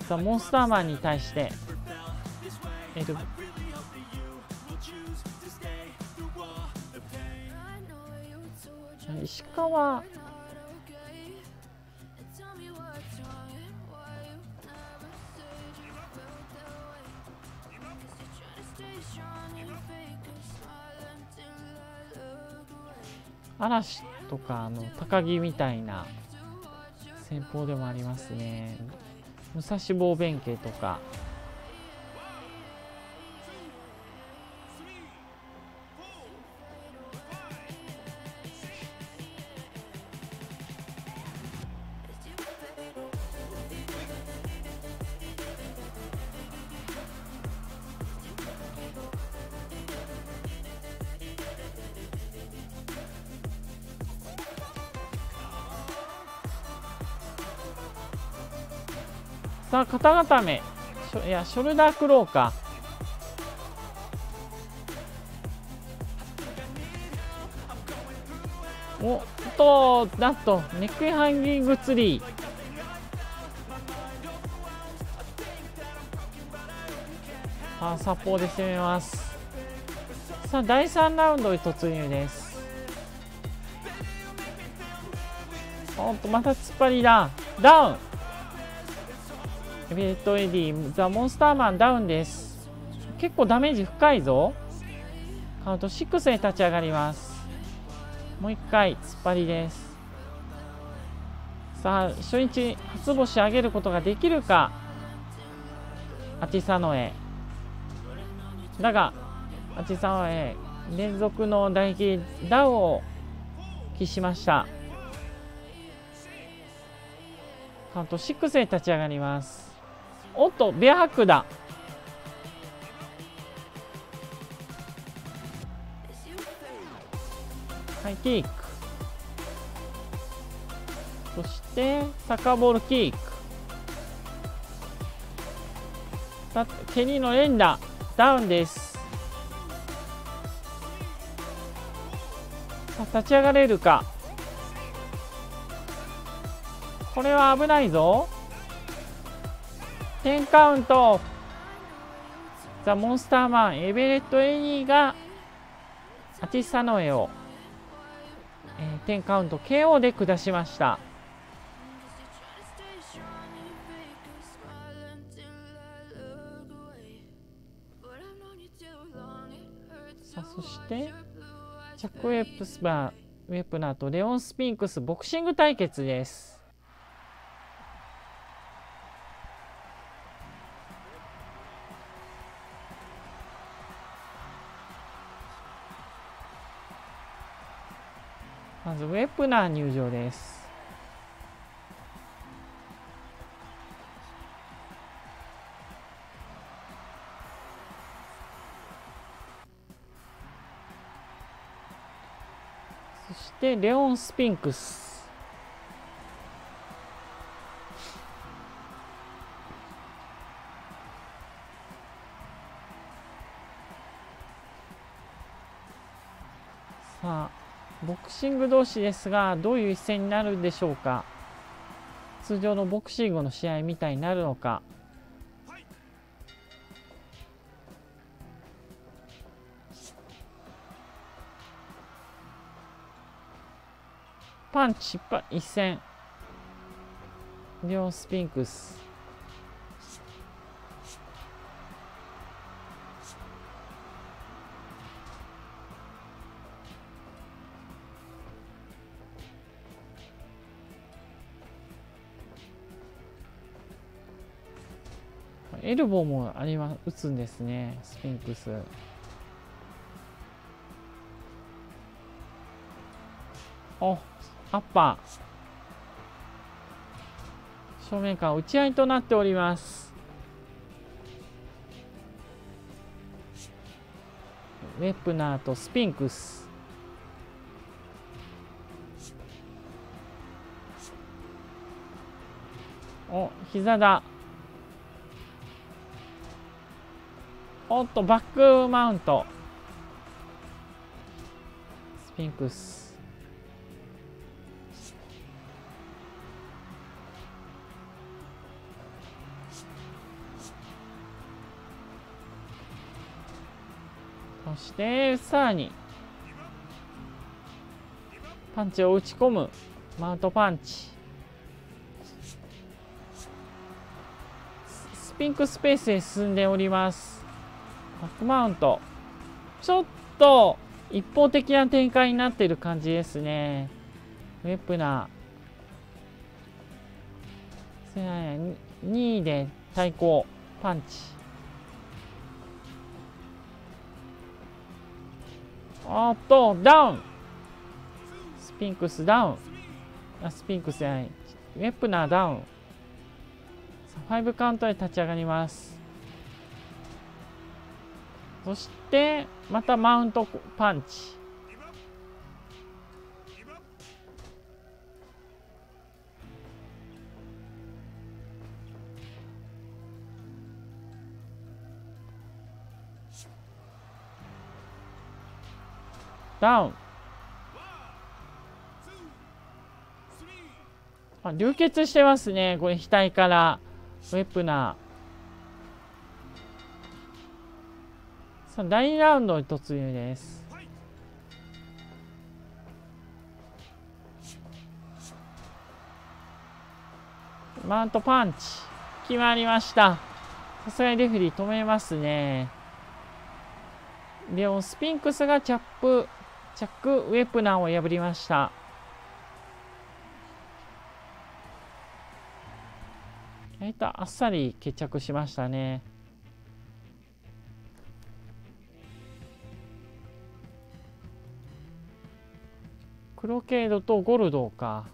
さあモンスターマンに対して。えっと石川嵐とかの高木みたいな戦法でもありますね。武蔵坊弁慶とか。肩固めいやショルダークローかおっとなんとネックハンギングツリー。さあサポーで攻めます。さあ第3ラウンドへ突入です。おっとまた突っ張りだ。ダウン。ベットエディザ・モンスターマンダウンです。結構ダメージ深いぞ。カウント6に立ち上がります。もう一回突っ張りです。さあ初日初星上げることができるか。アティサノエ。だがアティサノエ連続の打撃ダウを期しました。カウント6で立ち上がります。おっとベアハックだ。はいキック。そしてサッカーボールキック。ケニーの連打。ダウンです。さあ立ち上がれるか。これは危ないぞ。10カウント。ザ・モンスターマンエベレット・エニーがアティサノエを、えー、10カウント KO で下しました。さあそしてチャック・ウェプスバーウェプナーとレオン・スピンクスボクシング対決です。まずウェプナー入場です。そしてレオン・スピンクス。シング同士ですがどういう一戦になるでしょうか？通常のボクシングの試合みたいになるのか？パンチパ一戦。リオンスピンクス。エルボーもありま打つんですねスピンクス。おアッパー。正面から打ち合いとなっております。ウェプナーとスピンクス。お膝だ。おっとバックマウント。スピンクス。そしてさらに。パンチを打ち込む。マウントパンチ。スピンクスペースへ進んでおります。バックマウントちょっと一方的な展開になっている感じですねウェプナー2位で対抗パンチおっと、ダウンスピンクスダウンあ、スピンクスじゃない。ウェプナーダウン。5カウントで立ち上がります。そして、またマウントパンチ。ダウン。あ流血してますね。これ額から。ウェプナーさあ第2ラウンドに突入ですマウントパンチ決まりましたさすがにレフリー止めますねレオンスピンクスがチャップチャック・ウェプナーを破りました。えっと、あっさり決着しましたね。クロケードとゴルドーか。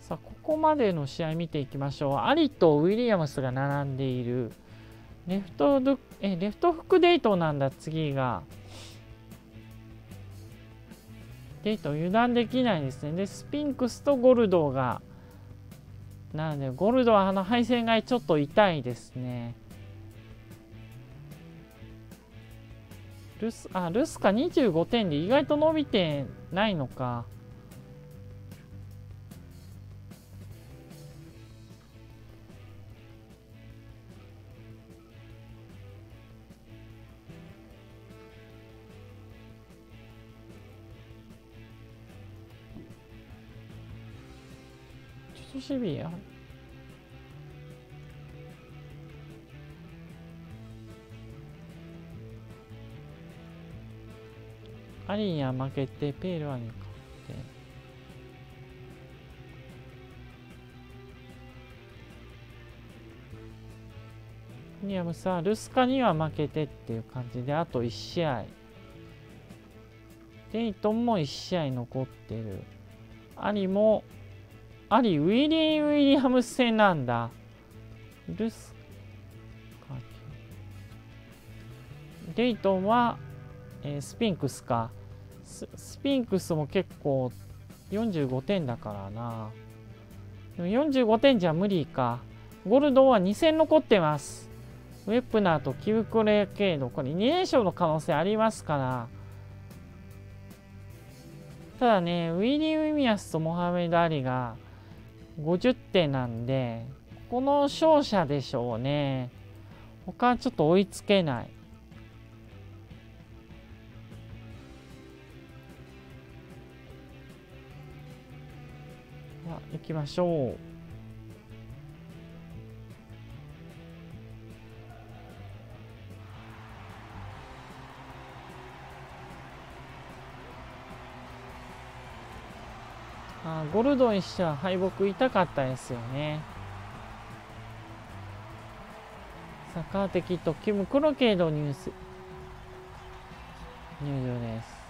さあここまでの試合見ていきましょう。アリとウィリアムスが並んでいる。レフトドえレフトフックデートなんだ次が。デート油断できないですね。でスピンクスとゴルドーがなのでゴルドはあの配線がちょっと痛いですね。ルスあルスカ25点で意外と伸びてないのか。ちょっとシビア。アリには負けてペールはに勝って。ウィリアムスはルスカには負けてっていう感じであと1試合。デイトンも1試合残ってる。アリもアリウィリー・ウィリアムス戦なんだ。ルスカデイトンは、えー、スピンクスか。スピンクスも結構45点だからな。でも45点じゃ無理か。ゴルドンは2戦残ってます。ウェプナーとキウクレケード。これ2連勝の可能性ありますから。ただねウィリー・ウィミアスとモハメド・アリが50点なんでこの勝者でしょうね。他はちょっと追いつけない。行きましょう。あゴルドン一社は敗北痛かったですよね。サッカー的とキム・クロケードニュース入場です。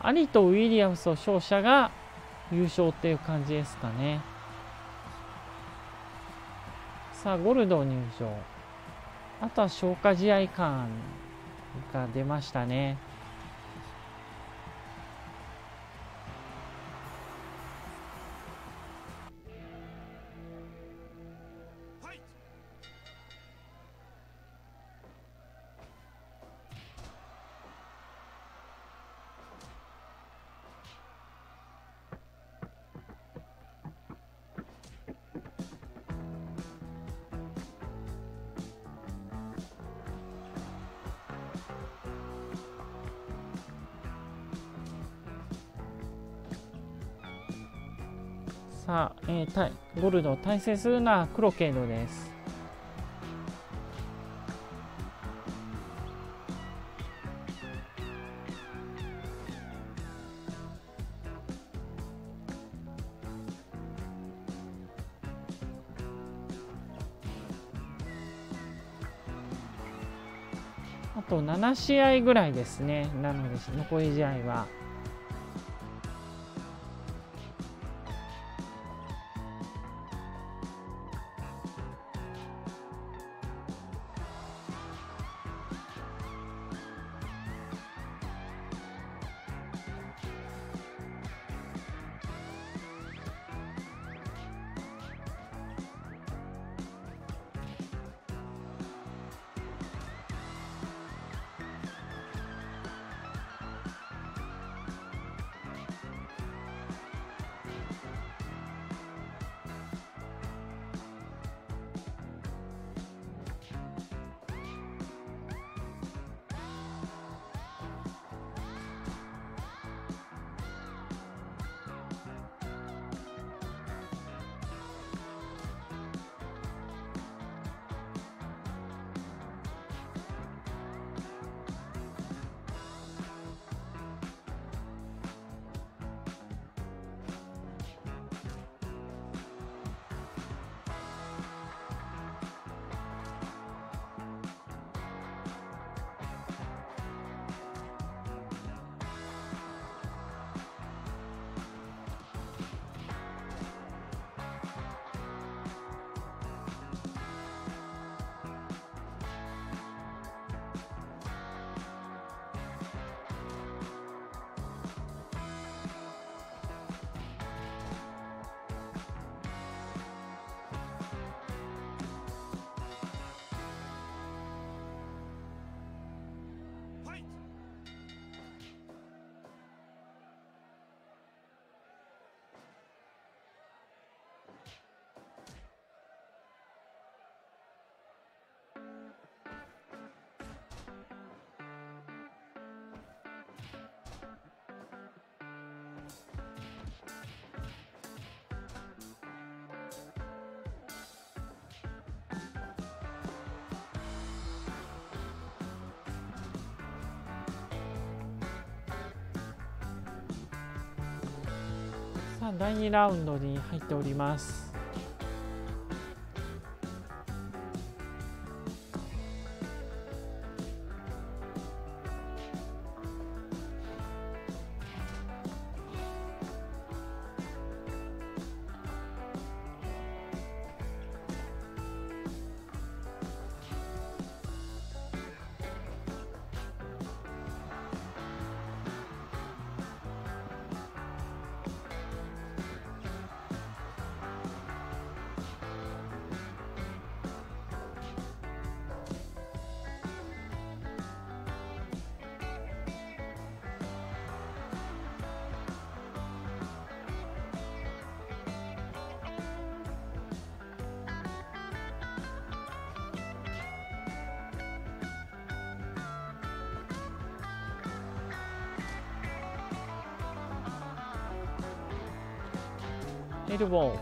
アリとウィリアムスを勝者が優勝っていう感じですかね。さあ、ゴルド入場。あとは消化試合感が出ましたね。えー、ゴルドを対戦するのはクロケードです。あと7試合ぐらいですね。なので、残り試合は。第2ラウンドに入っております。エルボー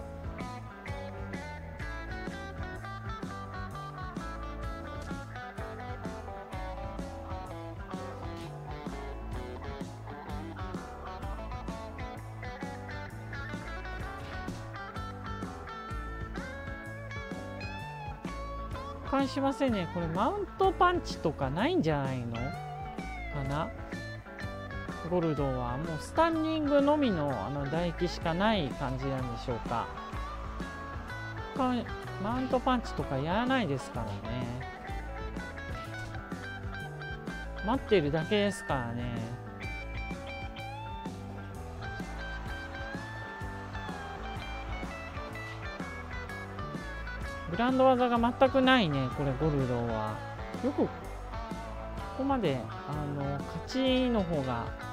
返しませんね。これマウントパンチとかないんじゃないの？ゴルドはもうスタンニングのみのあの唾液しかない感じなんでしょうか。マウントパンチとかやらないですからね。待ってるだけですからね。グランド技が全くないねこれゴルドは。よくここまであの勝ちの方が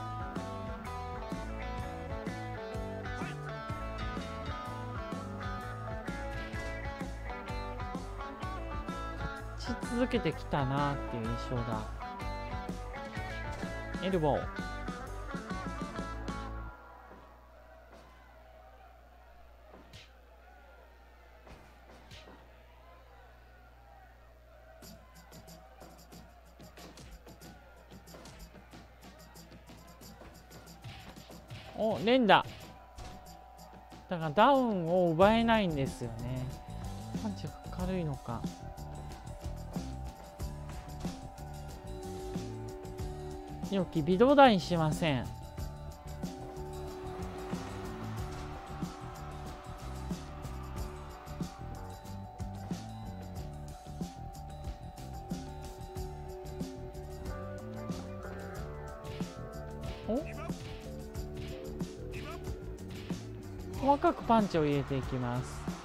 けてきたなっていう印象だ。エルボー。お連打。だからダウンを奪えないんですよね。パンチが軽いのか。良き微動だにしません。細かくパンチを入れていきます。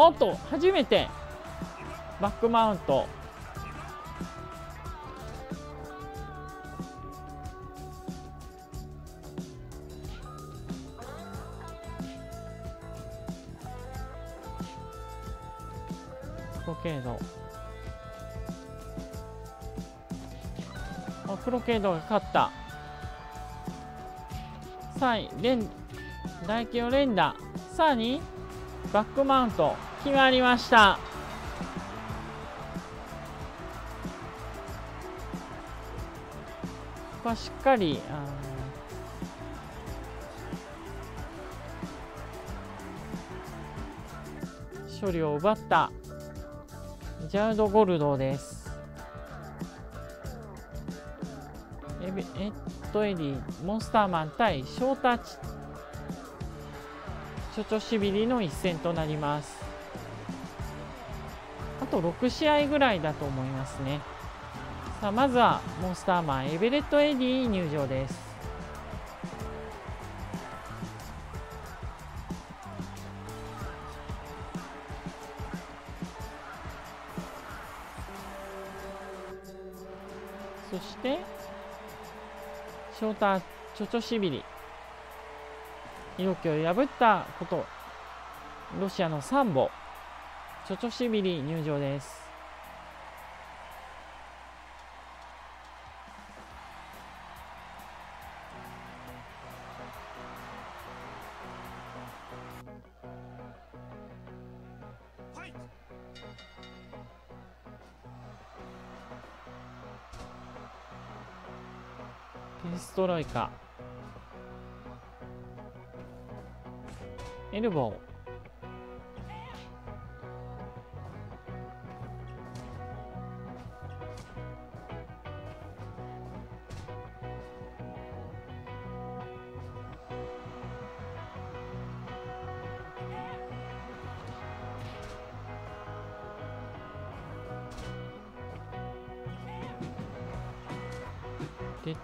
おっと初めて。バックマウント。クロケード。あクロケードが勝った。さあ連唾液を連打。さらにバックマウント。決まりました。ここはしっかり処理を奪った。ジャウド・ゴルドです。エビエットエディモンスターマン対ショータチ。チョチョシビリの一戦となります。と6試合ぐらいだと思いますね。さあまずはモンスターマンエベレット・エディ入場です。そしてショーターチョチョシビリ。猪木を破ったことロシアのサンボ。ちょちょしびり入場です。ペストライカーエルボー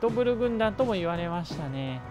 トブル軍団とも言われましたね。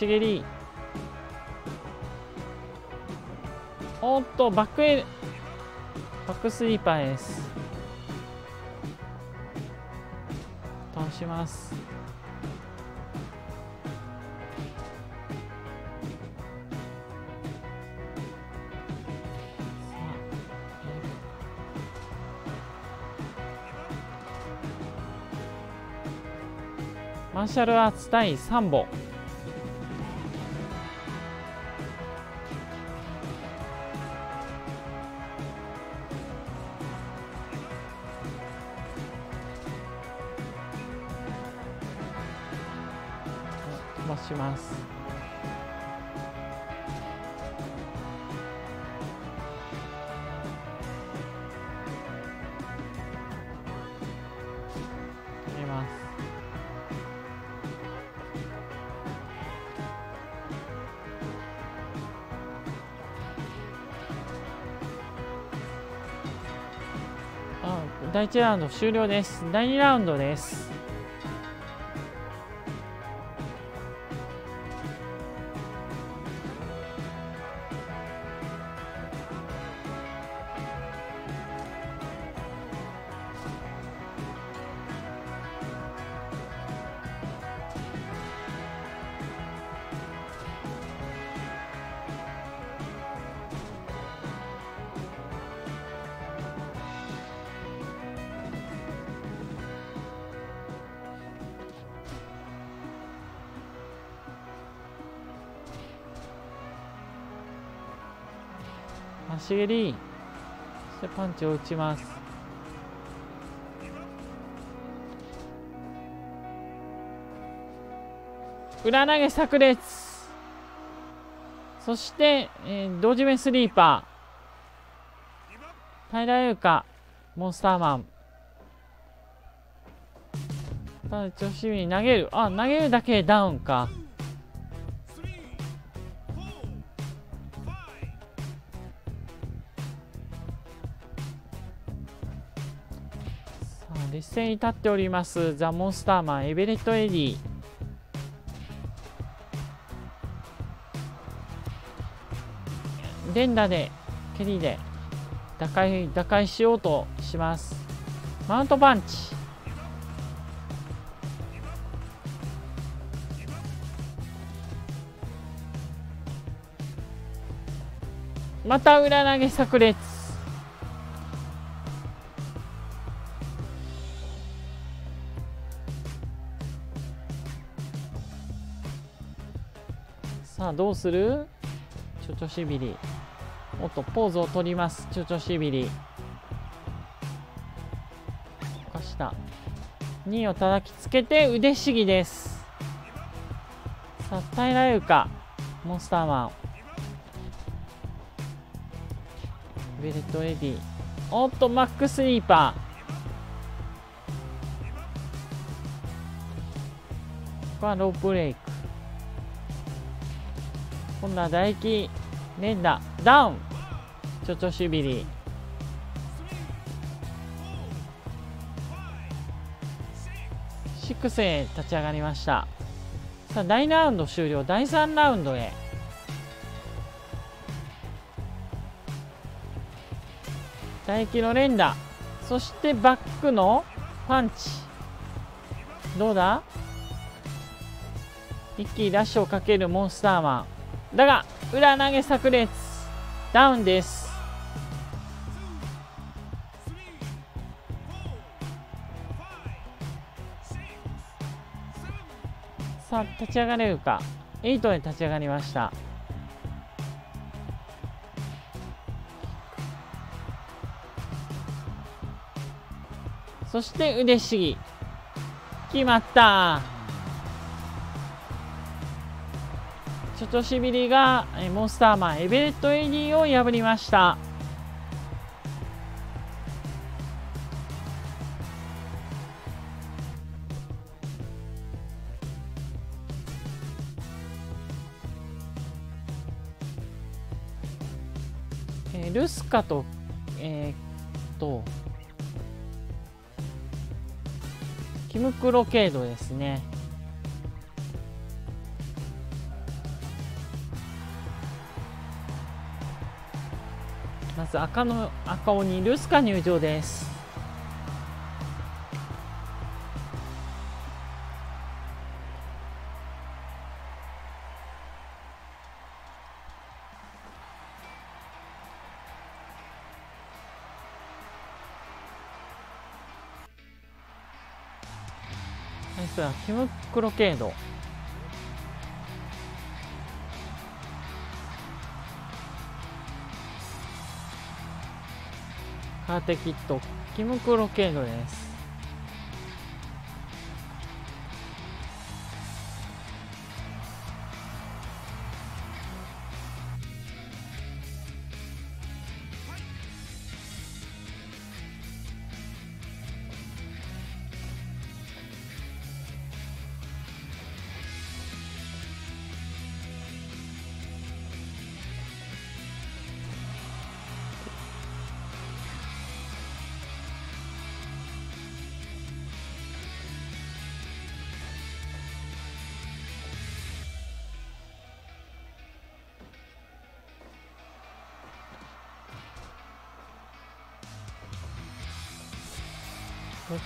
しげり。おっとバックエバックスリーパーです。倒します。マーシャルアーツ対サン第1ラウンド終了です。第2ラウンドです。蹴り。そしてパンチを打ちます。裏投げ炸裂。そして、えー、同時目スリーパー。平優香。モンスターマン。ただ調子に投げる。あ投げるだけダウンか。劣勢に立っておりますザ・モンスターマンエベレット・エディ。連打で蹴りで打開打開しようとします。マウントパンチ。また裏投げ炸裂。さあどうする？ちょちょしびり。おっとポーズを取ります。ちょちょしびり。かした。2を叩きつけて腕しぎです。さあ平優香モンスターマン。ウェレットエディ。おっとマックスリーパー。ここはロープレイク今度は唾液連打ダウン。ちょちょしびり。し6へ立ち上がりました。さあ第2ラウンド終了。第3ラウンドへ。唾液の連打。そしてバックのパンチ。どうだ？一気にダッシュをかけるモンスターマン。だが裏投げ炸裂。ダウンです。さあ立ち上がれるか。8で立ち上がりました。そして腕しぎ決まった。ちょちょしびりがモンスターマンエベレットエディを破りました、ルスカとえー、っとキムクロケードですね。まず赤の赤鬼ルスカ入場です。対するはキム・クロケード。カーテキットキム・クロケードです。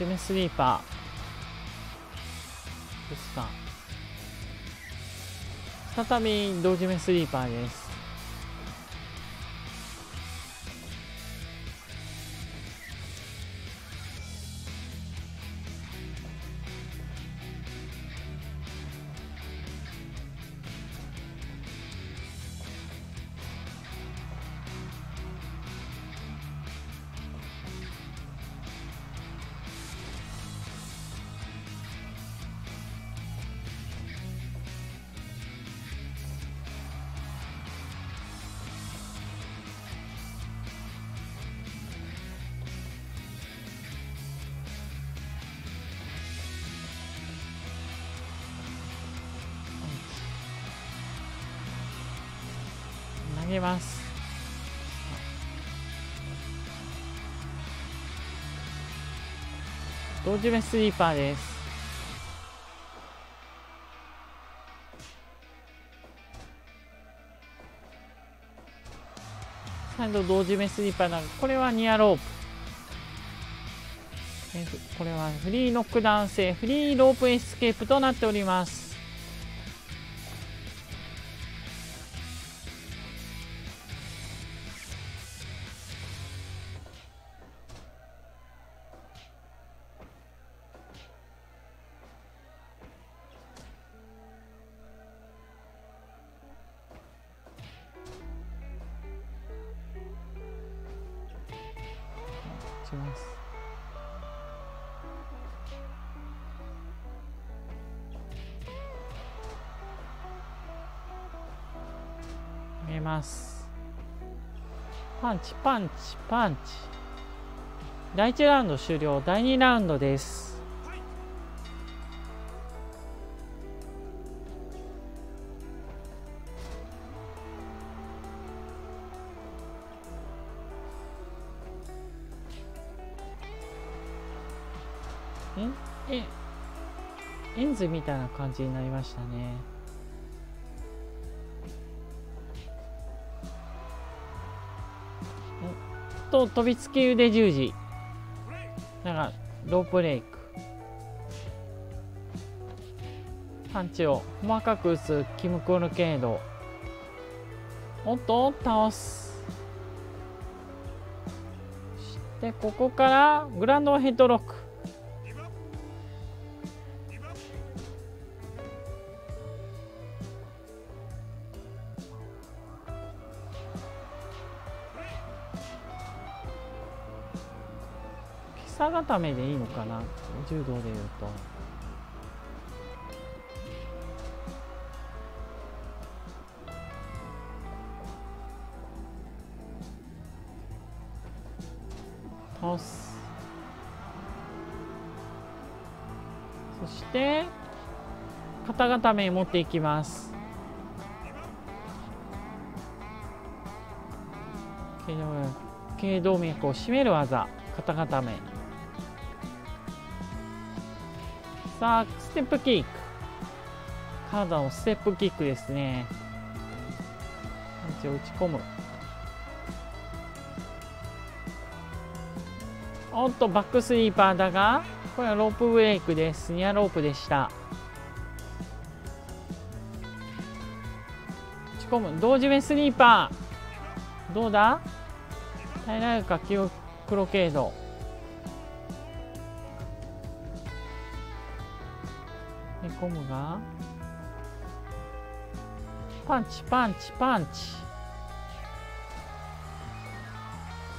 ロジメスリーパーですか。再び同時目スリーパーです。同時目スリーパーです。再度同時目スリーパーなこれはニアロープ。これはフリーノックダウン性フリーロープエスケープとなっております。ンチパンチパンチ。第1ラウンド終了第2ラウンドです。ん？えエンズみたいな感じになりましたね。と飛びつき腕十字。なんかロープレイク。パンチを細かく打つキム・クルケードおっと倒す。そしてここからグランドヘッドロック。固めでいいのかな？柔道でいうと。倒すそして肩固めに持っていきます。頸動脈を締める技。肩固め。さあステップキック。体のステップキックですね。パンチを打ち込む。おっとバックスリーパーだがこれはロープブレイクです。ニアロープでした。打ち込む。同時目スリーパー。どうだ？耐えられるか？キオクロケード。へこむが？パンチパンチパンチ。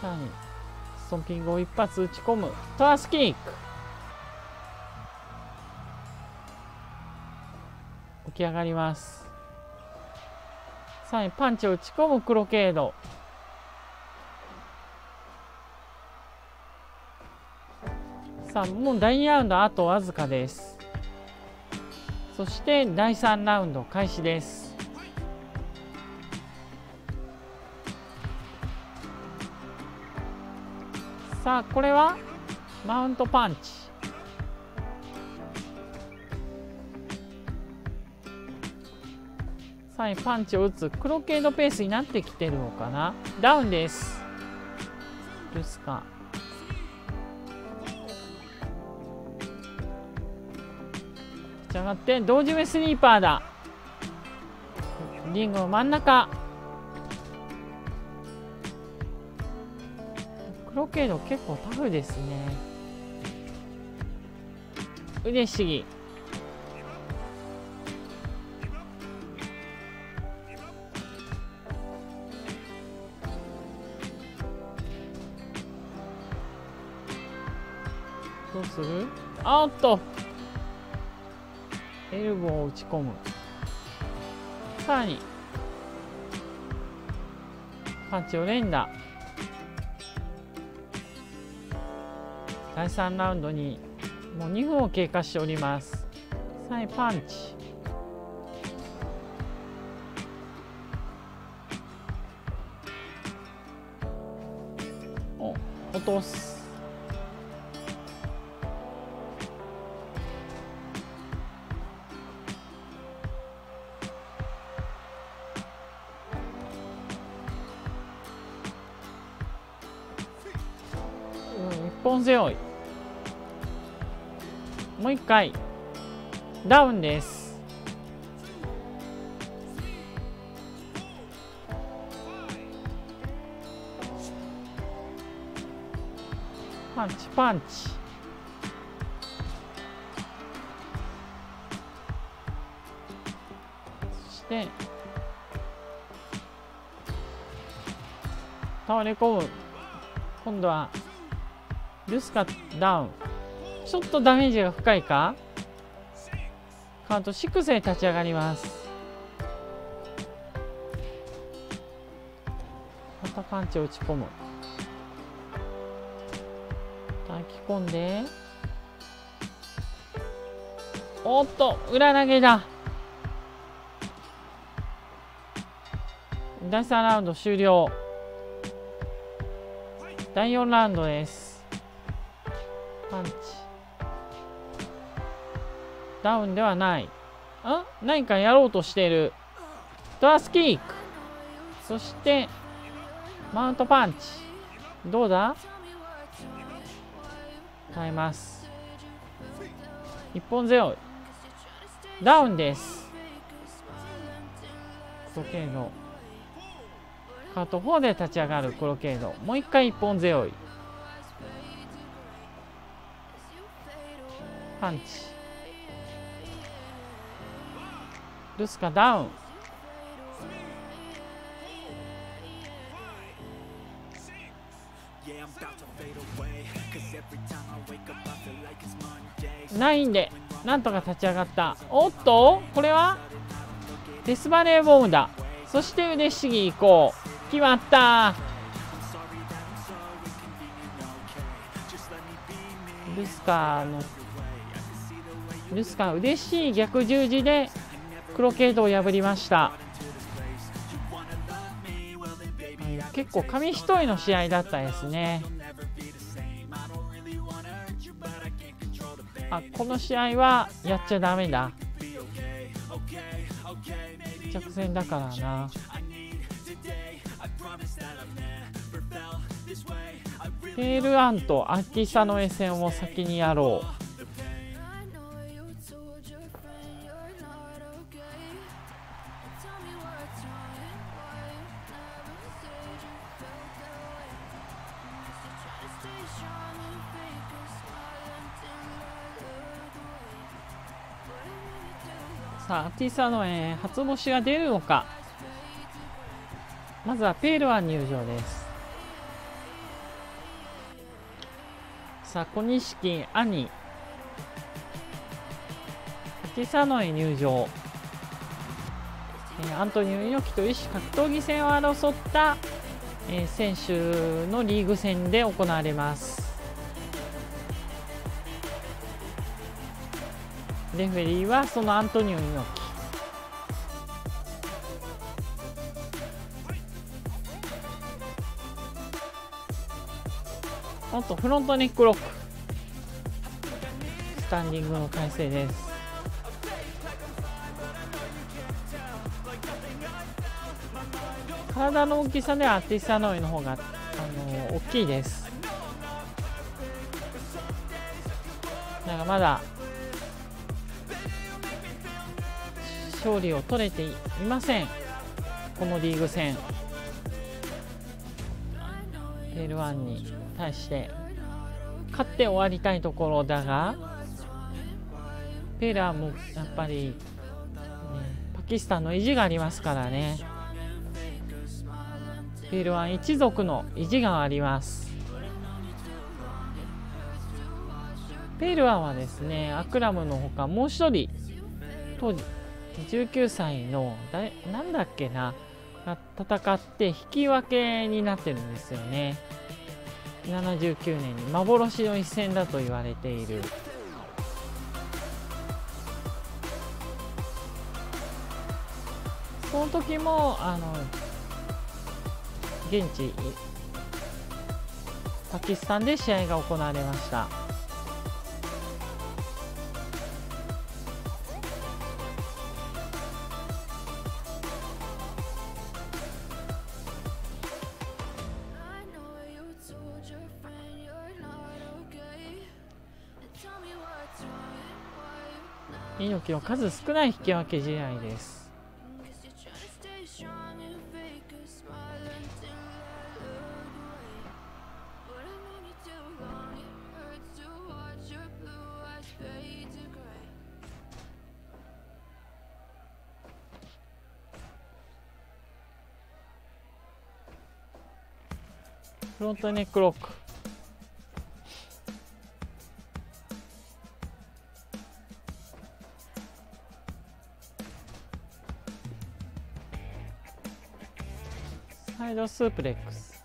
さらにストンピングを一発打ち込む。トラスキック起き上がります。さらにパンチを打ち込むクロケード。さあもう第2ラウンドあとわずかです。そして第3ラウンド開始です。さあこれはマウントパンチ。さあパンチを打つクロケードペースになってきてるのかな。ダウンです。ルスカち上がって同時目スリーパーだ。リングの真ん中。クロケード結構タフですね。腕しぎ。どうする？あおっと。エルボーを打ち込む。さらにパンチを連打。第3ラウンドにもう2分を経過しております。さあパンチ。お落とす。一本背負いもう一回ダウンです。パンチパンチ。そして倒れ込む。今度はルスカダウンちょっとダメージが深いか？カウント6で立ち上がります。またパンチを打ち込む。抱き込んで。おっと裏投げだ。第3ラウンド終了。第4ラウンドです。ダウンではない。ん何かやろうとしている。ドアスキーク。そしてマウントパンチ。どうだ？耐えます。一本背負い。ダウンです。クロケード。カート4で立ち上がる。クロケード。もう一回一本背負い。パンチ。ルスカダウン。ないんでなんとか立ち上がった。おっとこれは？デスバレーボームだ。そして腕しぎ行こう。決まった。ルスカのルスカ嬉しい逆十字でクロケードを破りました。結構紙一重の試合だったですね。あこの試合はやっちゃダメだ。直線だからな。ペールアンとアキサの絵線を先にやろう。ティサの、えー、初星が出るのか。まずはペールワン入場です。さあ、小錦、兄。ティサノへ入場。えー、アントニオ猪木と医師格闘技戦を争った、えー、選手のリーグ戦で行われます。レフェリーはそのアントニオ猪木おっとフロントネックロック。スタンディングの体勢です。体の大きさではアティスアノイの方があの大きいです。だからまだ勝利を取れていません。このリーグ戦。テールワンに。対して勝って終わりたいところだがペーラーもやっぱり、ね、パキスタンの意地がありますからね。ペールワン一族の意地があります。ペールワンはですねアクラムのほかもう一人当時19歳のだなんだっけなが戦って引き分けになってるんですよね。79年に幻の一戦だと言われている。その時もあの現地パキスタンで試合が行われました。猪木の数少ない引き分け試合です。フロントネックロックイドスープレックス。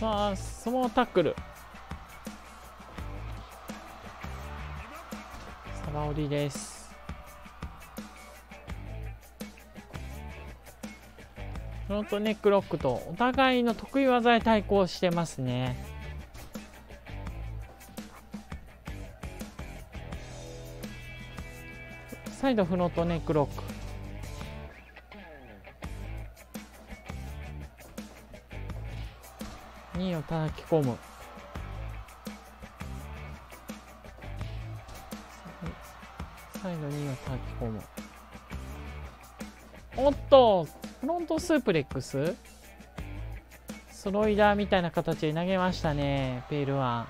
さあそのタックル。りです。フロントネックロックとお互いの得意技で対抗してますね。サイドフロントネックロック。2を叩き込む。サイド2を叩き込む。おっとフロントスープレックス？スロイダーみたいな形で投げましたねペールワン。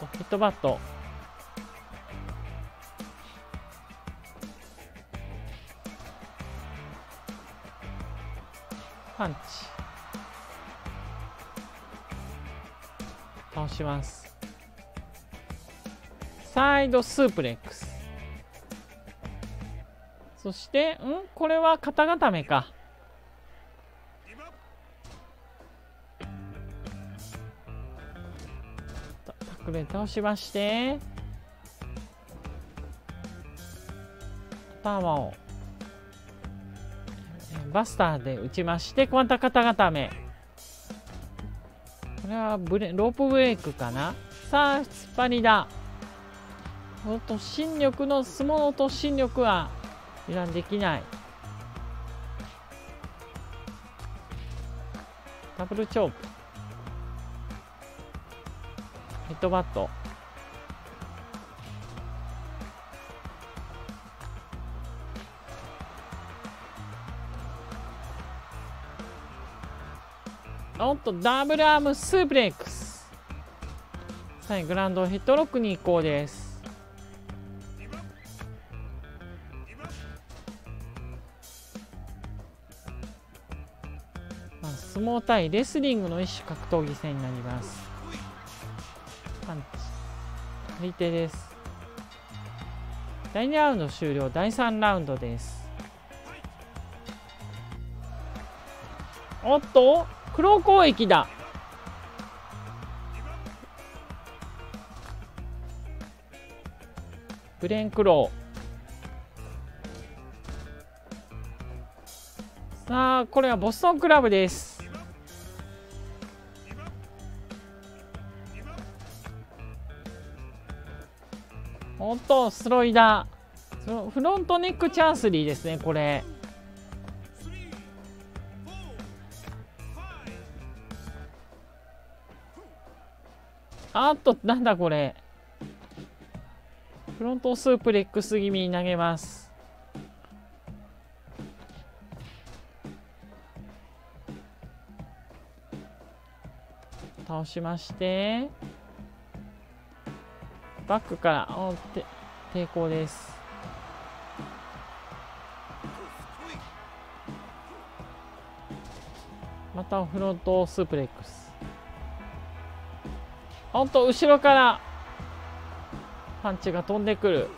おっとヘッドバット。パンチ。します。サイドスープレックス。そしてん？これは肩固めか。タックル倒しまして。頭を。バスターで打ちましてこまた肩固め。これはブレロープブレイクかな？さあ突っ張りだおっと新力の相撲の突進力は油断できない。ダブルチョープヘッドバット。っとダブルアームスープレックス。さあグランドヘッドロックに移行です。まあ、相撲対レスリングの一種格闘技戦になります。パンチ左手です。第2ラウンド終了。第3ラウンドです。おっと黒攻撃だ。ブレンクロー。さあこれはボストンクラブです。おっとスロイダー。フロントネックチャンスリーですねこれ。あっと、なんだこれ。フロントスープレックス気味に投げます。倒しまして、バックからおて抵抗です。またフロントスープレックス。ほんと後ろからパンチが飛んでくる。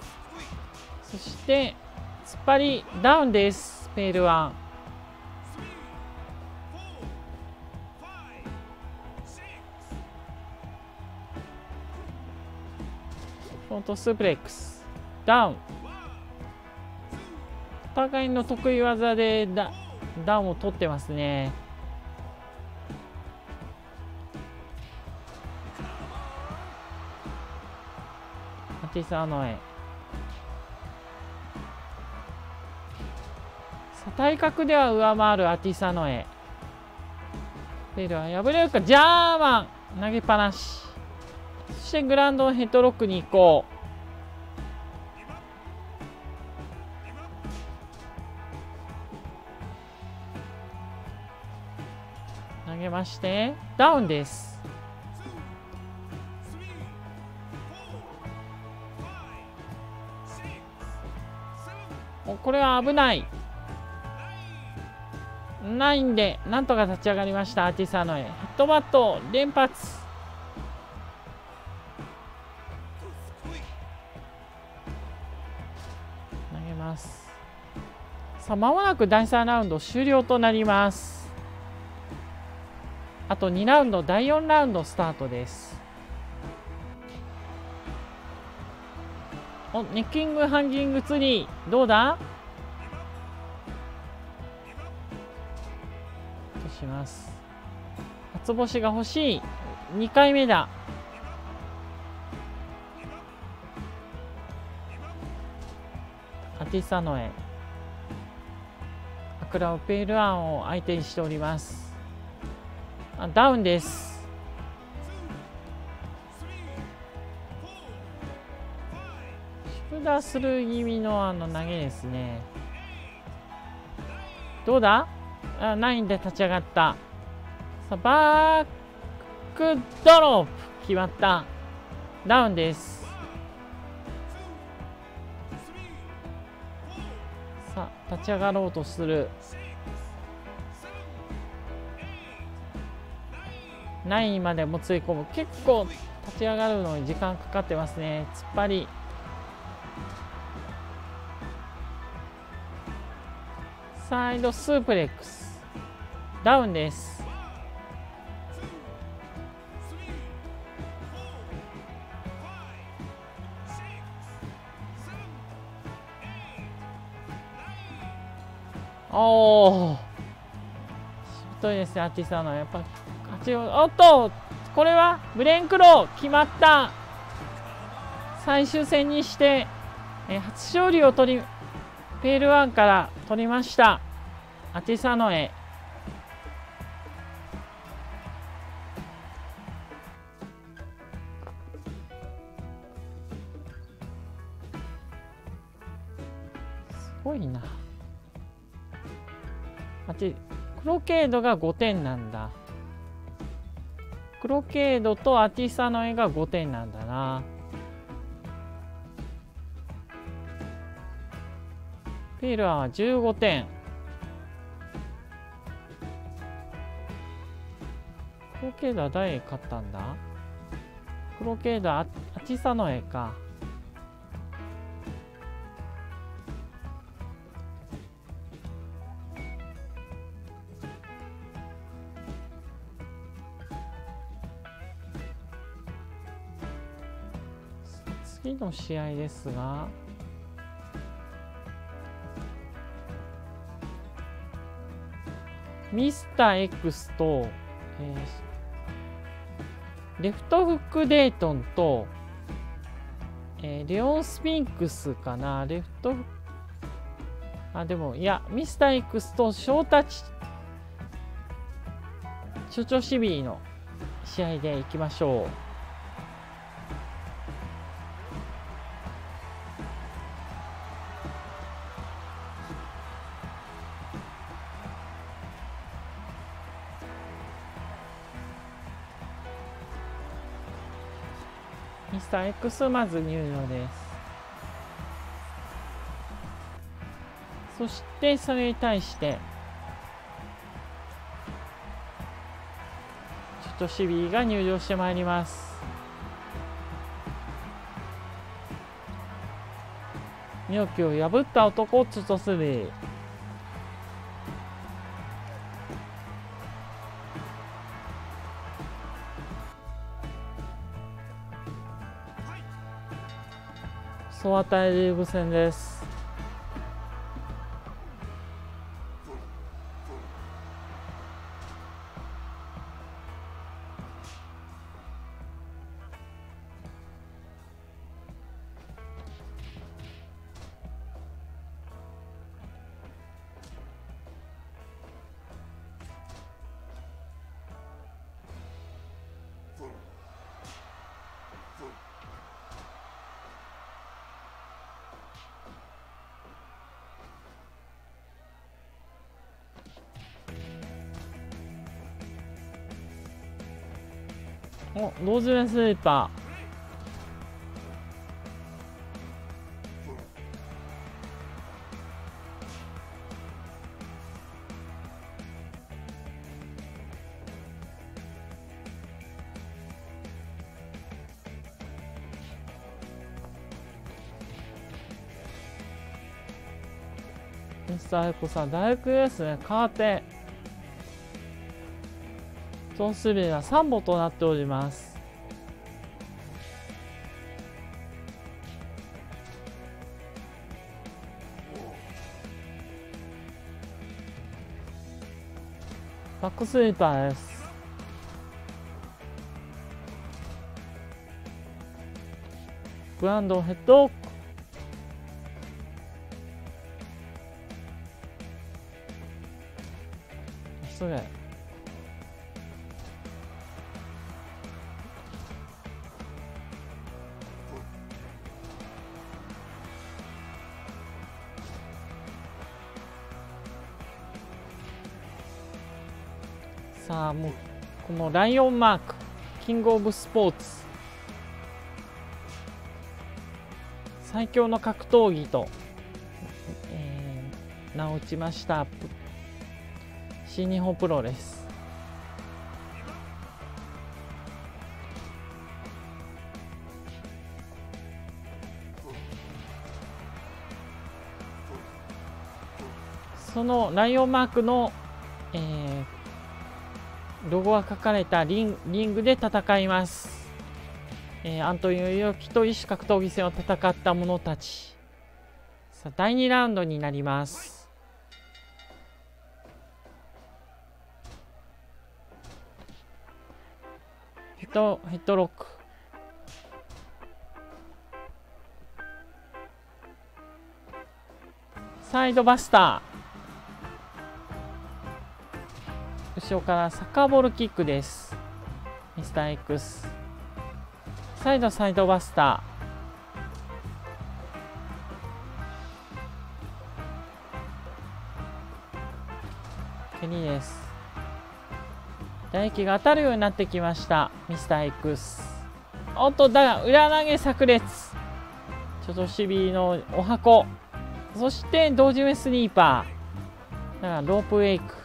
そして突っ張りダウンです。ペールワン。フロントスープレックス。ダウン。お互いの得意技でダダウンを取ってますね。ティサノエ体格では上回るアティサノエ。ペルは破れるかジャーマン。投げっぱなし。そしてグランドヘッドロックに行こう。投げましてダウンです。これは危ない。ないんでなんとか立ち上がりましたアーティサノへヘッドバット連発。投げます。さあ、まもなく第3ラウンド終了となります。あと2ラウンド、第4ラウンドスタートです。お、ネッキングハンギングツリー、どうだ？します。初星が欲しい。2回目だ。アティサノエ。アクラオペールアンを相手にしておりますあダウンですシュダする気味のあの投げですねどうだ？あナインで立ち上がった。さあバックドロップ決まった。ダウンです。さあ立ち上がろうとする。9位までもつい込む。結構立ち上がるのに時間かかってますね。突っ張り。サイドスープレックス。ダウンです。おおしぶといですねアーティスタのやっぱおっとこれはブレンクロー決まった。最終戦にして、え初勝利を取りペールワンから取りました。アティサノエごいな。8クロケードが5点なんだ。クロケードとアティサの絵が5点なんだな。ペールアは15点。クロケードは誰勝ったんだ？クロケードはアティサの絵か。次の試合ですがミスター X と、えー、レフトフックデートンと、えー、レオンスピンクスかなレフトフあでもいやミスター X とショータチチョチョシビーの試合でいきましょう。ミスター X まず入場です。そしてそれに対してちょっとシビーが入場してまいります。妙気を破った男をツトスリソワタイリーグ戦です。同時面スイーパースターエコさん、大工ですね。カーテン。て。総数名が3本となっております。バックスイーパーです。グランドヘッドライオンマークキングオブスポーツ。最強の格闘技と、えー、名を打ちました。新日本プロレスそのライオンマークの、ロゴが書かれたリンリングで戦います、えー、アントニオ猪木と異種格闘技戦を戦った者たち。さあ第2ラウンドになります。ヘッドヘッドロック。サイドバスター。後ろからサッカーボールキックです。ミスター X サイドサイドバスター。蹴りです。唾液が当たるようになってきました。ミスター X おっとだが裏投げ炸裂。ちょっとシビのお箱。そして同時目スニーパー。だからロープウェイク。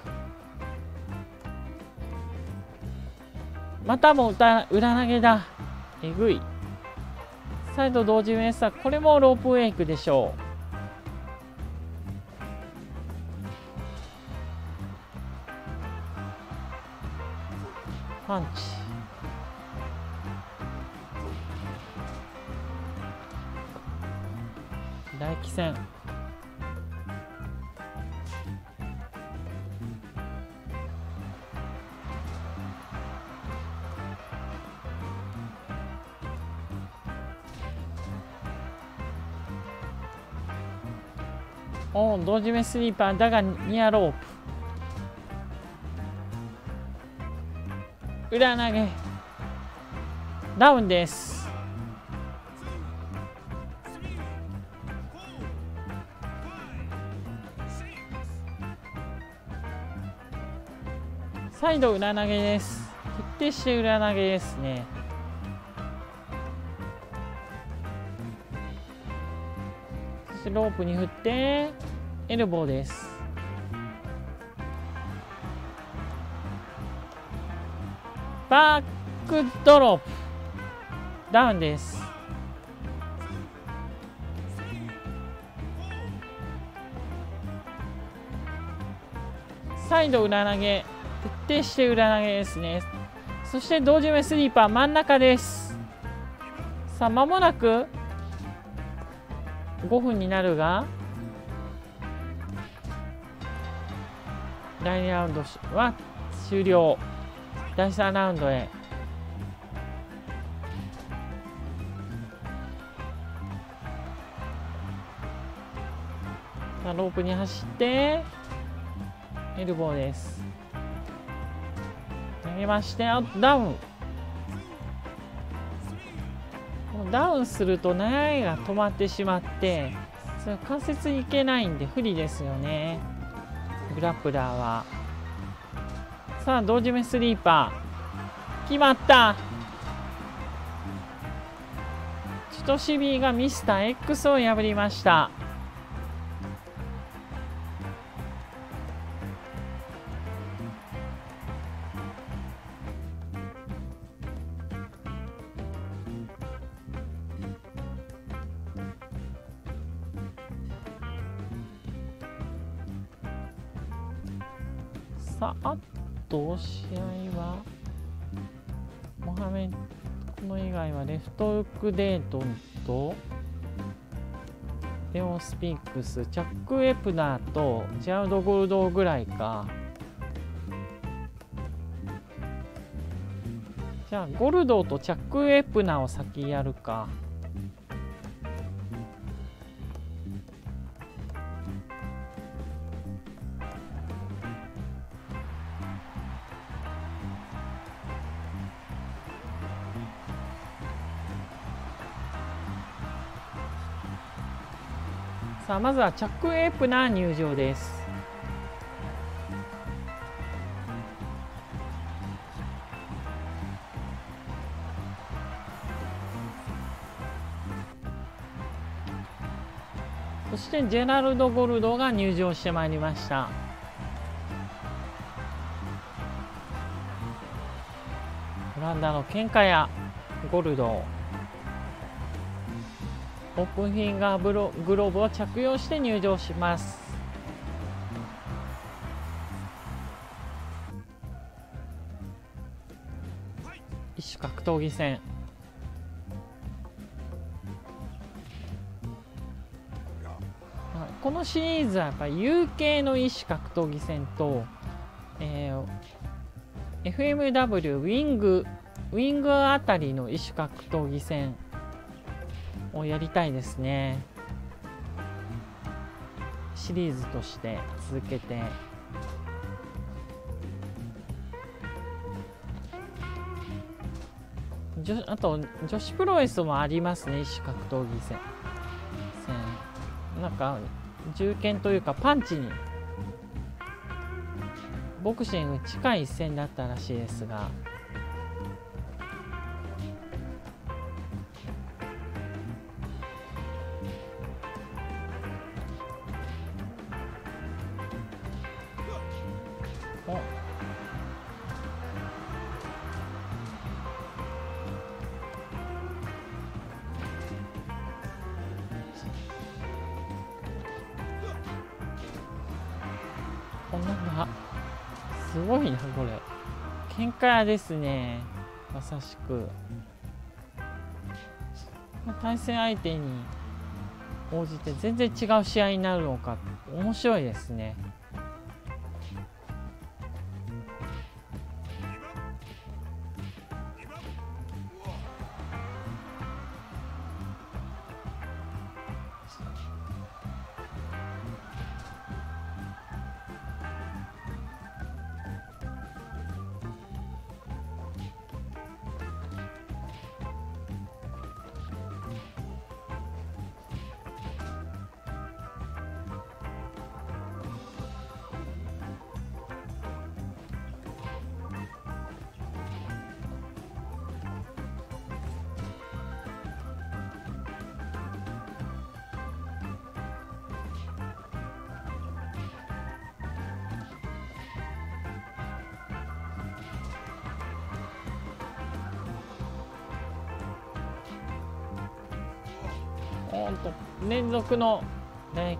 またも裏投げだ。えぐい。サイド同時ウエスタこれもロープウェイクでしょう。パンチ。唾液戦。同時目スリーパーだがニアロープ。裏投げ。ダウンです。再度裏投げです。徹底して裏投げですね。そしてロープに振って。エルボーです。バックドロップ。ダウンです。サイド裏投げ徹底して裏投げですね。そして同時目スリーパー真ん中です。さあ間もなく5分になるが第2ラウンドは終了。第3ラウンドへ。さあロープに走ってエルボーです。投げましてダウン。ダウンすると長いが止まってしまってそれ関節いけないんで不利ですよね。グラップラーは。さあ同時目スリーパー。決まった。チトシビーがミスター X を破りました。レフトウックデートンとレオスピンクスチャック・エプナーとジャウド・ゴールドぐらいか。じゃあゴルドーとチャック・エプナーを先やるか。さあまずはチャック・エープナー入場です。そしてジェラルド・ゴルドが入場してまいりました。オランダのケンカヤゴルド。オープンフィンガーブログローブを着用して入場します。一種格闘技戦。このシリーズはやっぱり UK の一種格闘技戦と、えー、FMW ウィングウィングあたりの一種格闘技戦をやりたいですね。シリーズとして続けて。あと女子プロレスもありますね一種格闘技戦。なんか銃剣というかパンチに。ボクシング近い一戦だったらしいですが。なすごいなこれ。喧嘩屋ですねまさしく。対戦相手に応じて全然違う試合になるのか面白いですね。連続の打撃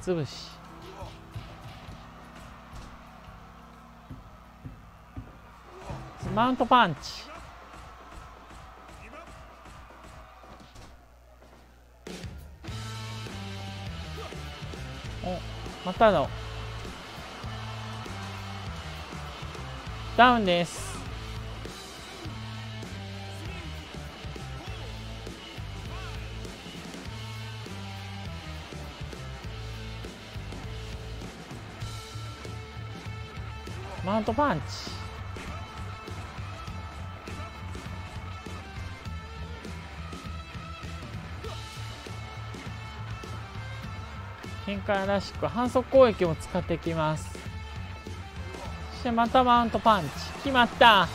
つぶし。マウントパンチ。たの。ダウンです。マウントパンチ。喧嘩らしく反則攻撃も使ってきます。そしてまたマウントパンチ。決まった。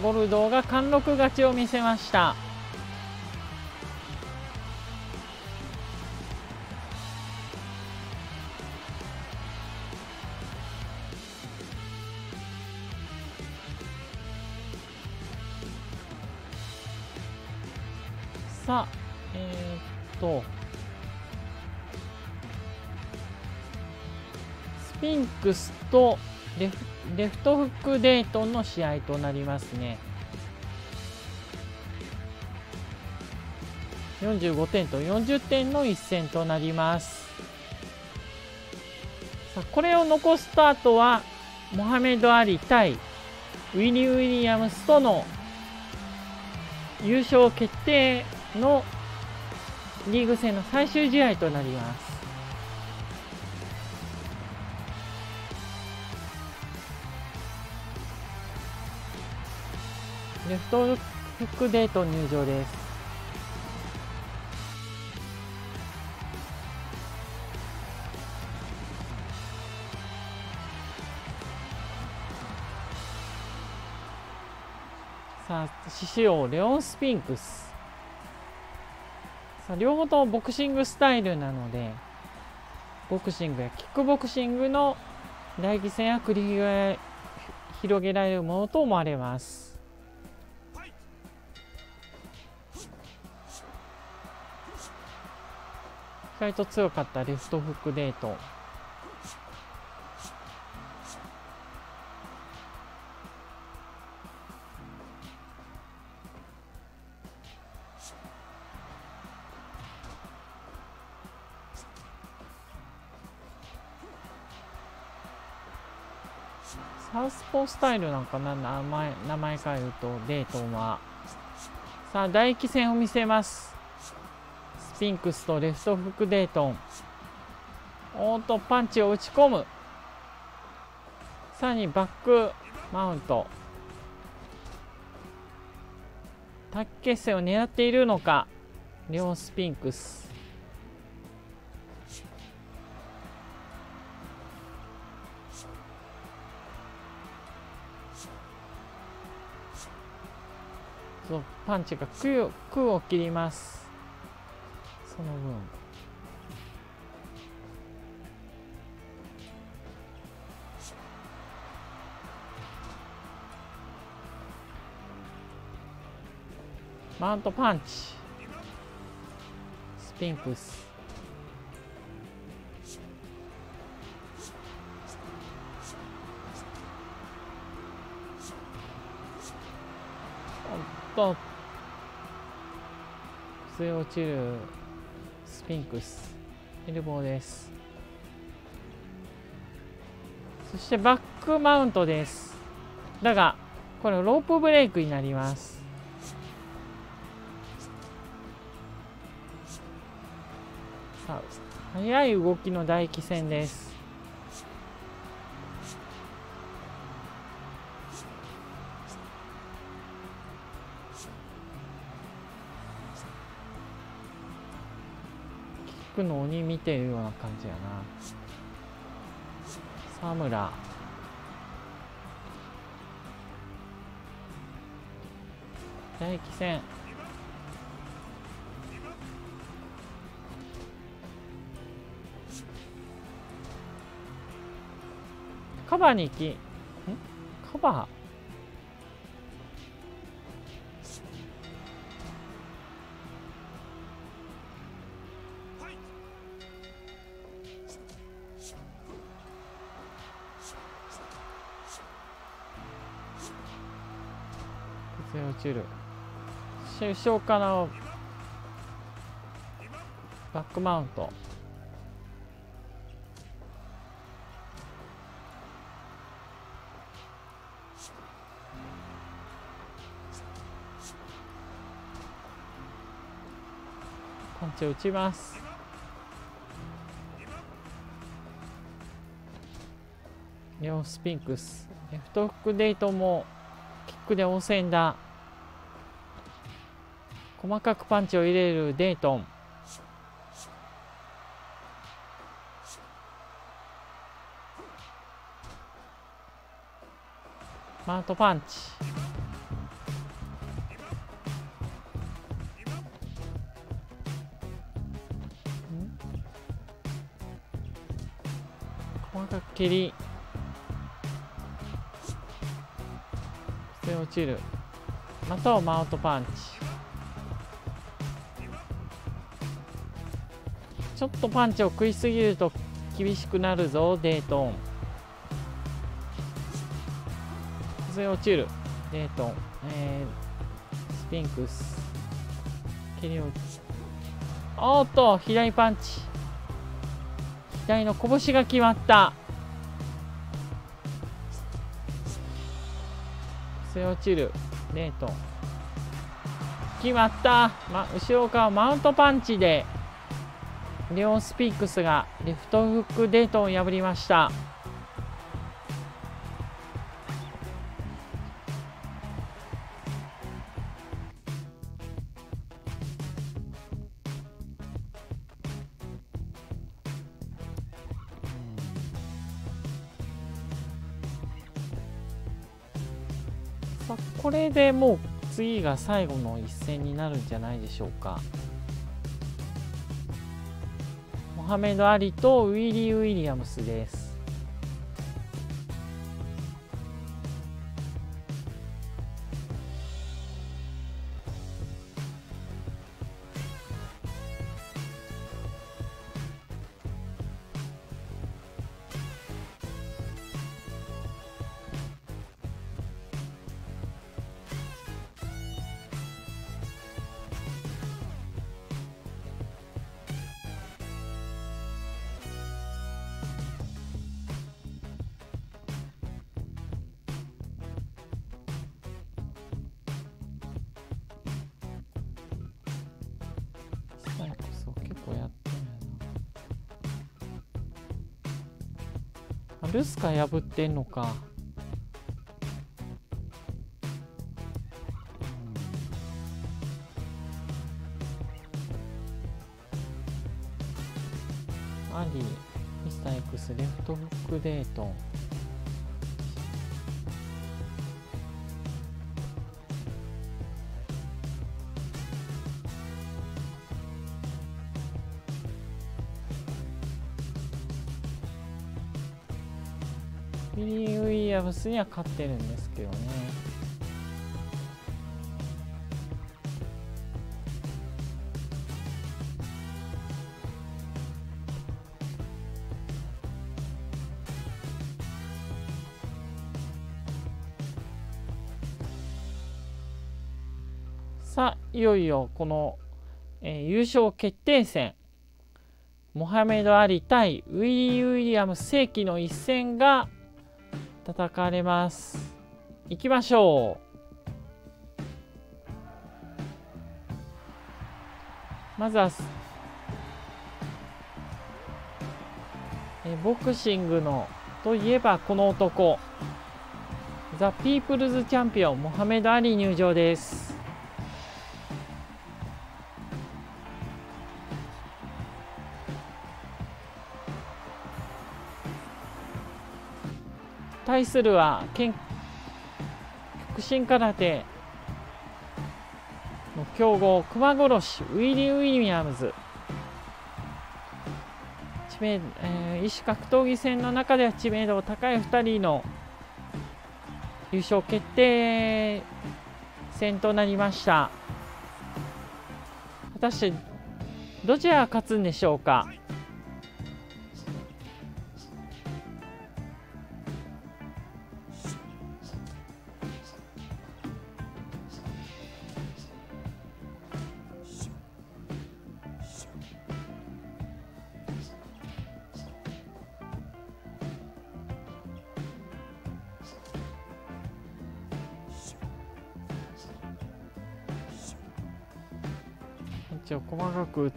ゴルドーが貫禄勝ちを見せました。スピンクスとレフレフトフックデートンの試合となりますね。45点と40点の一戦となります。さあこれを残すとあとはモハメド・アリ対ウィリー・ウィリアムスとの優勝決定のリーグ戦の最終試合となります。レフトフックデート入場です。さあ獅子王レオンスピンクス。さあ両方ともボクシングスタイルなのでボクシングやキックボクシングの大義戦や繰り広げられるものと思われます。外と強かったレフトフックデート。サウスポースタイルなんかな？名前名前変えるとデートンは。さあ大気戦を見せます。スピンクスとレフトフックデートン。おーとパンチを打ち込む。さらにバックマウント。卓決戦を狙っているのか？レオンスピンクス。そうパンチが空を空を切ります。その分。マウントパンチ。スピンクス。おっと。据え落ちる。スピンクス。エルボーです。そしてバックマウントです。だがこれロープブレイクになります。さあ速い動きの大気戦です。の鬼見てるような感じやな。沢村。唾液戦カバーに行き。ん？カバー？崩れ落ちるそして後ろからバックマウント。パンチを打ちます。レオスピンクス。レフトフックデートもキックで応戦だ。細かくパンチを入れるデートン。マウトパンチ。細かく蹴り。落ちる。またはマウントパンチ。ちょっとパンチを食いすぎると厳しくなるぞデートン。崩れ落ちる。デートン、えー、スフィンクス。蹴り落ち。おっと左パンチ。左の拳が決まった。崩れ落ちる。デートン。決まった、ま、後ろからマウントパンチで。レオン・スピックスがレフトフックデートを破りました。これでもう次が最後の一戦になるんじゃないでしょうか。ハメド・アリとウィリー・ウィリアムスです。ルスカ破ってんのか。アリ、ミスター X、レフトフックデート。スには勝ってるんですけどね。さあ、いよいよこの、えー、優勝決定戦、モハメド・アリ対ウィリー・ウィリアム世紀の一戦が叩かれます。行きましょう。まずはえボクシングのといえばこの男。ザ・ピープルズチャンピオンモハメド・アリ入場です。対するは極真空手の強豪熊殺しウィリー・ウィリアムズ。知名、えー、異種格闘技戦の中では知名度高い2人の優勝決定戦となりました。果たしてどちらが勝つんでしょうか？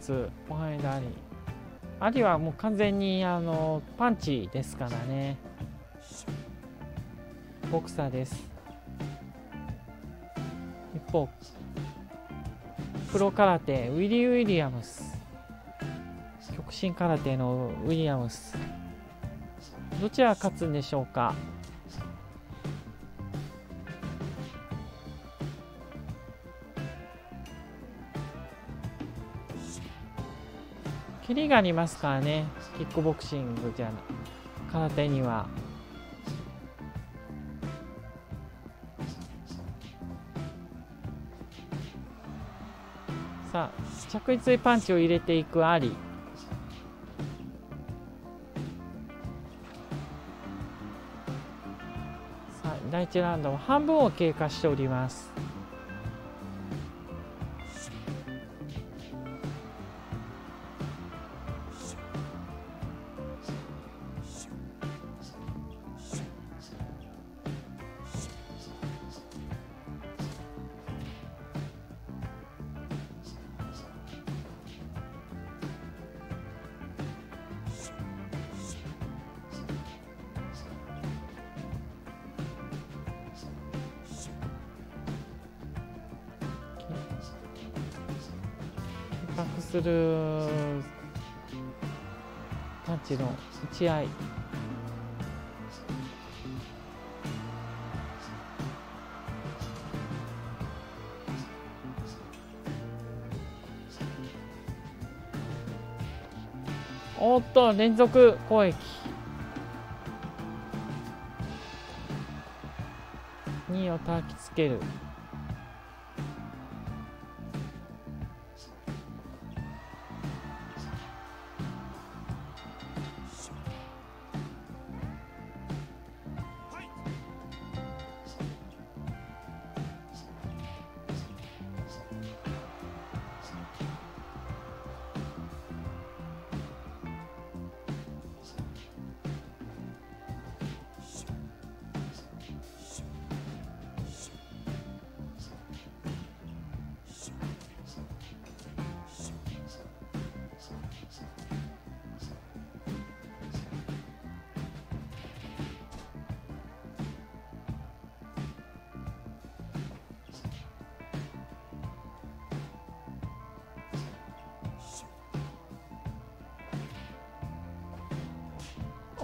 つモハメド・アリはもう完全にあのパンチですからね。ボクサーです。一方プロ空手ウィリー・ウィリアムス。極真空手のウィリアムス。どちらが勝つんでしょうか？蹴りがありますからね。キックボクシングじゃ空手には。さあ着実にパンチを入れていくありさあ第1ラウンドも半分を経過しております。連続攻撃。2をたきつける。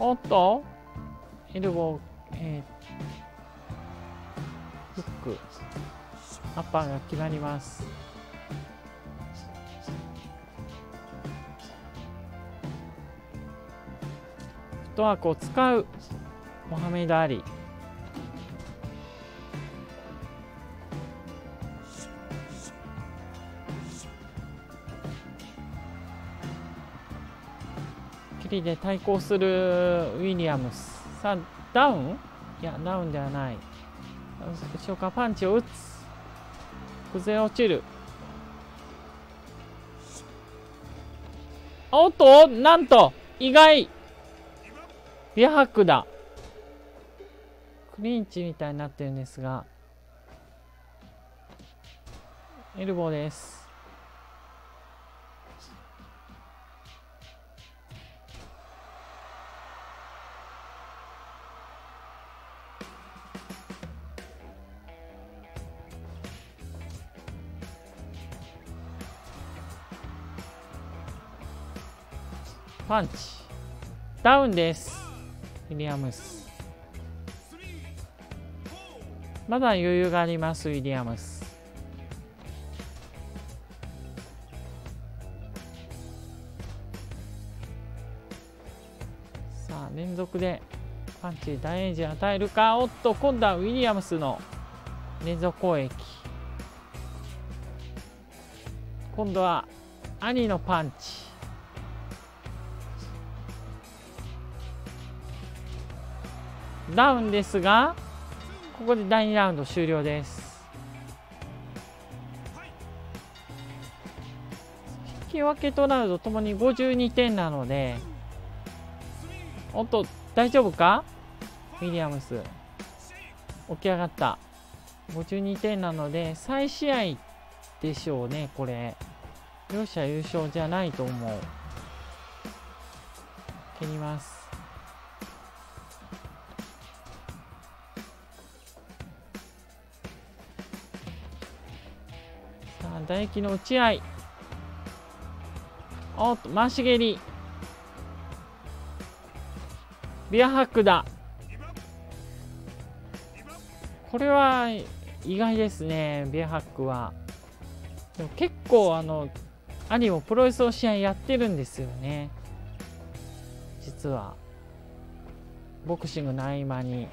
おっとエルボー、えー、フック。アッパーが決まります。フットワークを使う。モハメド・アリリで対抗するウィリアムス。さあダウン？いやダウンではない。後ろからパンチを打つ。崩れ落ちる。おっと？なんと？意外。ビアハックだ。クリンチみたいになってるんですが。エルボーです。パンチ。ダウンです。ウィリアムス。まだ余裕がありますウィリアムス。さあ連続でパンチダメージン与えるか。おっと今度はウィリアムスの連続攻撃。今度は兄のパンチ。ダウンですがここで第2ラウンド終了です。引き分けとなるとともに52点なのでおっと大丈夫か？ウィリアムス。起き上がった。52点なので再試合でしょうねこれ。両者優勝じゃないと思う。蹴ります。唾液の打ち合い。おっと回し蹴り。ビアハックだ。これは意外ですねビアハックは。でも結構あの兄もプロレスの試合やってるんですよね。実は。ボクシングの合間に。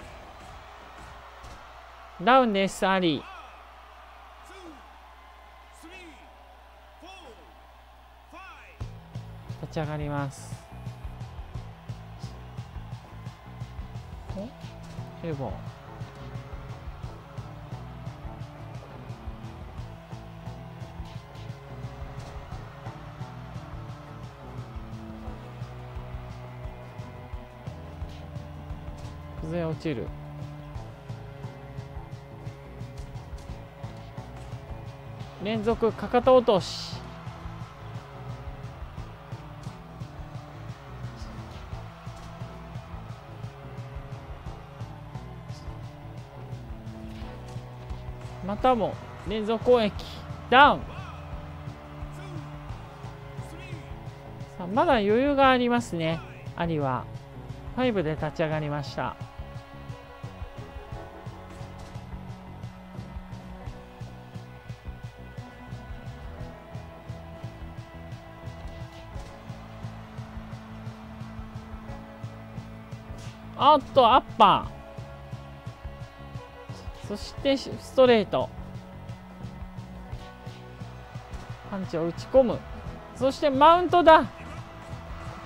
ダウンですアリ。立ち上がります。お落ちる。連続かかと落とし。たも連続攻撃ダウン。さあまだ余裕がありますね。アリは。5で立ち上がりました。あっとアッパー。そしてストレート。パンチを打ち込む。そしてマウントだ。こ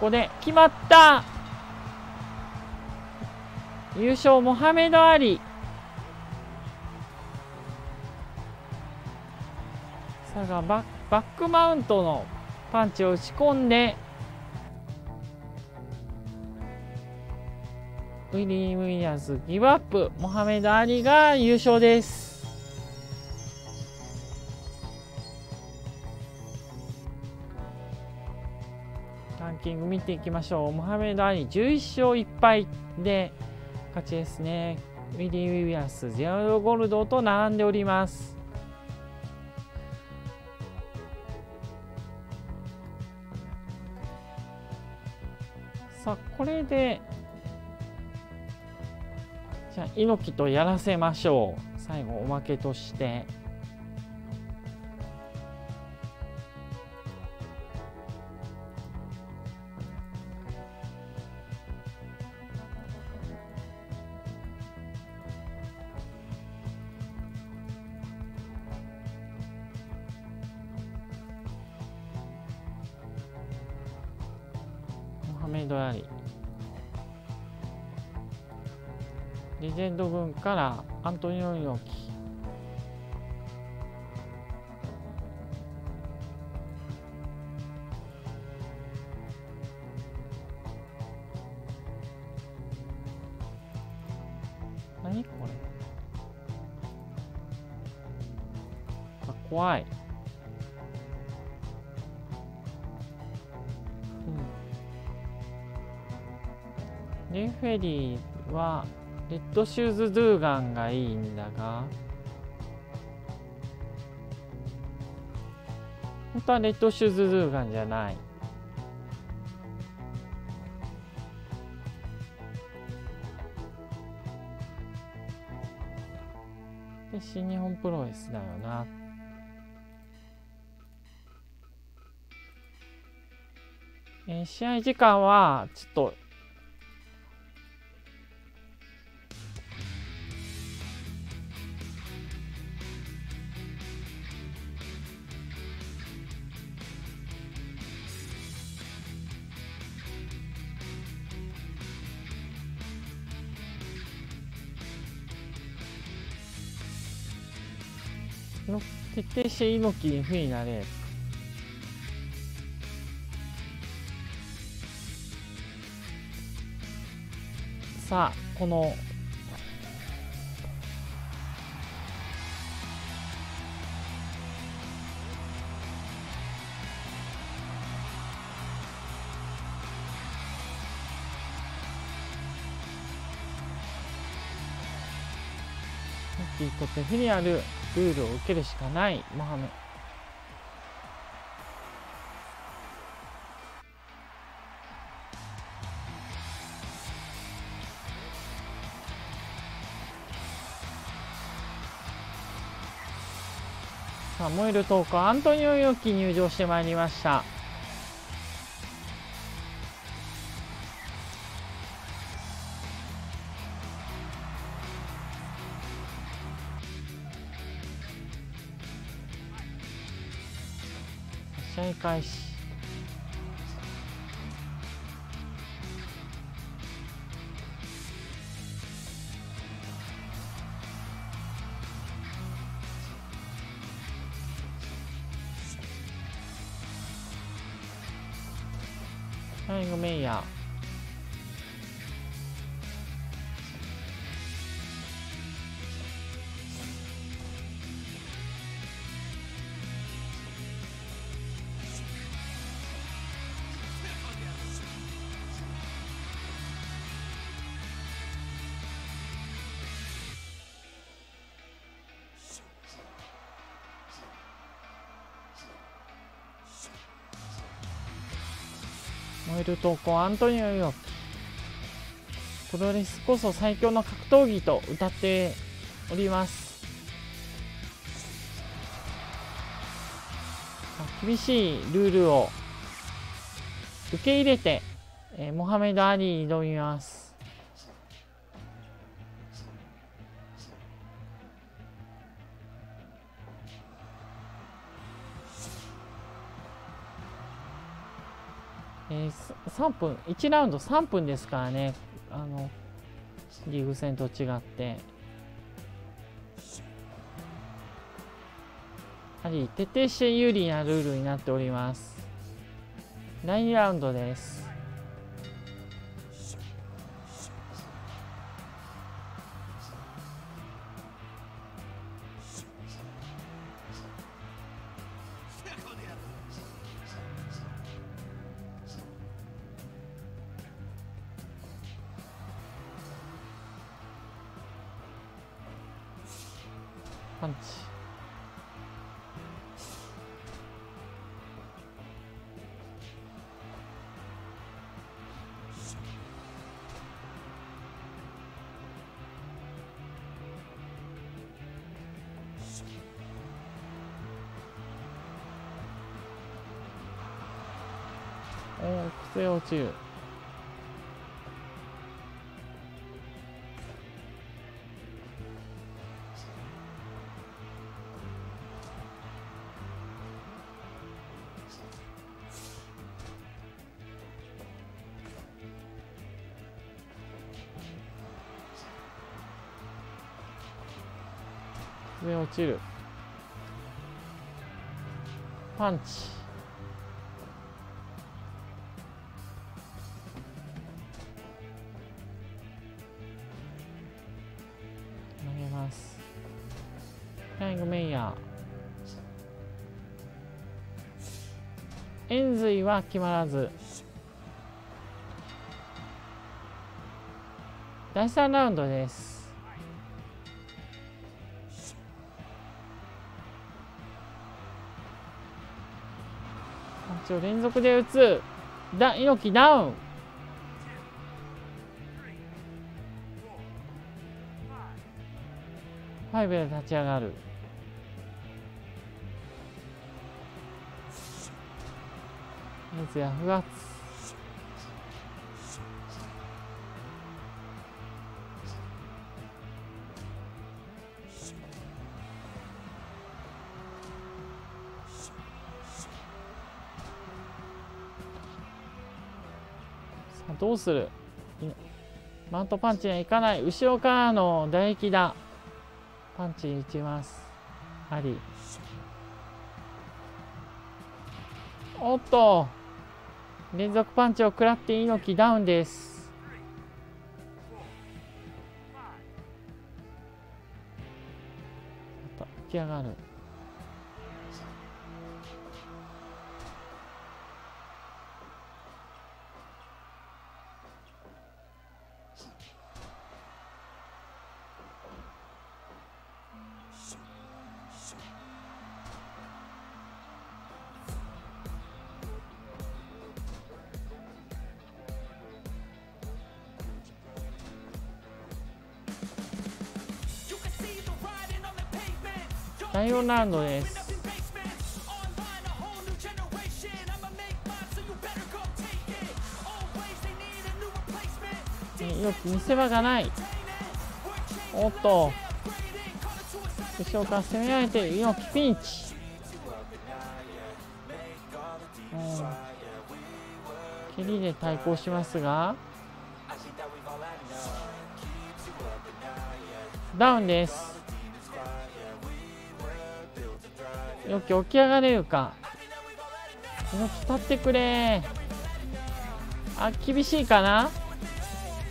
こで決まった。優勝モハメド・アリ。さがババックマウントのパンチを打ち込んでウィリー・ウィリアムズギブアップモハメド・アリが優勝です。ランキング見ていきましょう。モハメド・アリ11勝1敗で勝ちですね。ウィリー・ウィリアムスゼロゴールドと並んでおります。さあこれでじゃあ猪木とやらせましょう。最後おまけとして。からアントニオ猪木レッドシューズドゥーガンがいいんだが。本当はレッドシューズドゥーガンじゃない。で新日本プロレスだよな。えー試合時間はちょっと徹底して猪木に不利なれさあこの猪木にとって不利あるルルールを受けるしかないモハメ。さあ燃えるトークアントニオヨッキ入場してまいりました。試合燃える闘魂アントニオよプロレスこそ最強の格闘技と歌っております。厳しいルールを受け入れて、えー、モハメド・アリに挑みます。えー、3分1ラウンド3分ですからね。あのリーグ戦と違って。やはり徹底して有利なルールになっております。第2ラウンドです。お癖落ちる上落ちる。パンチ。は決まらず。第3ラウンドです。チを連続で打つ。だ猪木ダウン。ファイブで立ち上がる。熱や不発どうする？マントパンチにはいかない。後ろからの唾液だ。パンチに打ちます。あり。おっと。連続パンチを食らって猪木ダウンです。起き上がる。第4ラウンドですよく見せ場がない。おっと。後ろから攻められて猪木ピンチ、うん、蹴りで対抗しますがダウンですよき起き上がれるか。よき立ってくれ。あ厳しいかな。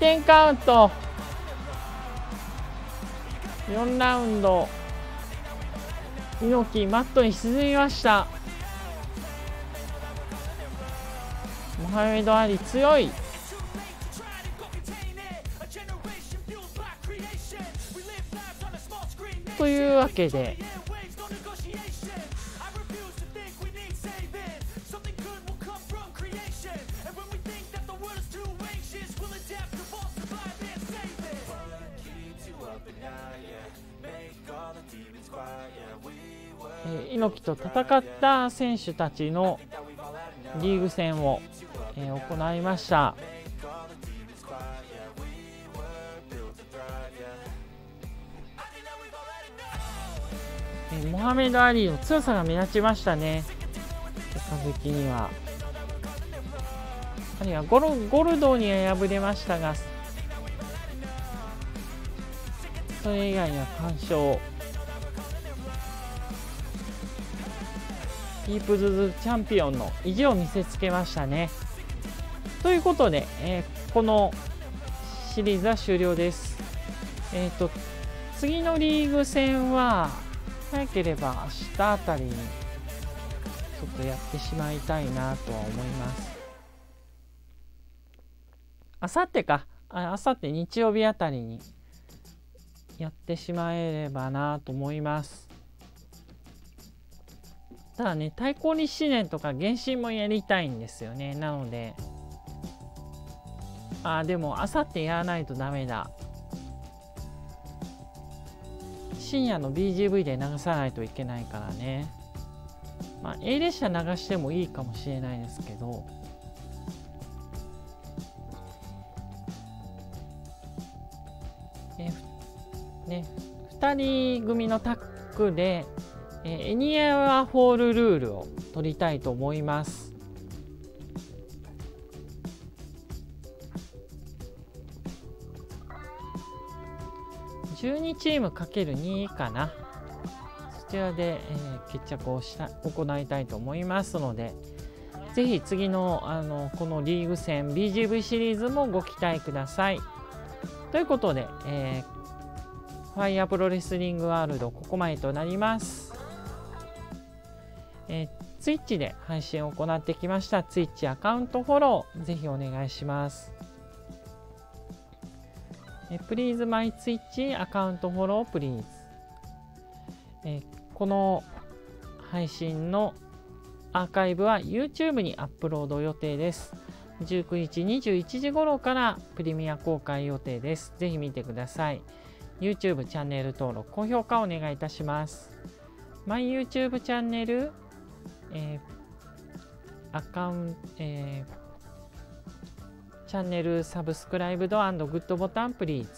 10カウント。4ラウンド。猪木マットに沈みました。モハメド・アリ強い。というわけでえー、猪木と戦った選手たちのリーグ戦を、えー、行いました。えモハメド・アリーの強さが目立ちましたね。結果的には。あるいはゴルゴルドーには敗れましたがそれ以外には完勝。ピープルズチャンピオンの意地を見せつけましたね。ということで、えー、このシリーズは終了です。えっ、ー、と次のリーグ戦は早ければ明日あたりにちょっとやってしまいたいなとは思います。あさってか。あさって日曜日あたりにやってしまえればなと思います。ただね対抗7年とか原神もやりたいんですよね。なので。ああでもあさってやらないとダメだ。深夜の BGV で流さないといけないからね。まあ A 列車流してもいいかもしれないですけど。えね2人組のタッグでえエニアフォールルールを取りたいと思います。12チーム ×2 かな。そちらで、えー、決着をした行いたいと思いますのでぜひ次のあのこのリーグ戦 BGV シリーズもご期待ください。ということで、えー、ファイアプロレスリングワールドここまでとなります、えー、ツイッチで配信を行ってきましたツイッチアカウントフォローぜひお願いしますえ Please my Twitch アカウントフォロー Please えこの配信のアーカイブは YouTube にアップロード予定です。19日21時頃からプレミア公開予定です。ぜひ見てください。YouTube チャンネル登録、高評価お願いいたします。My YouTube チャンネル、えー、アカウント、えーチャンネルサブスクライブドグッドボタンプリーズ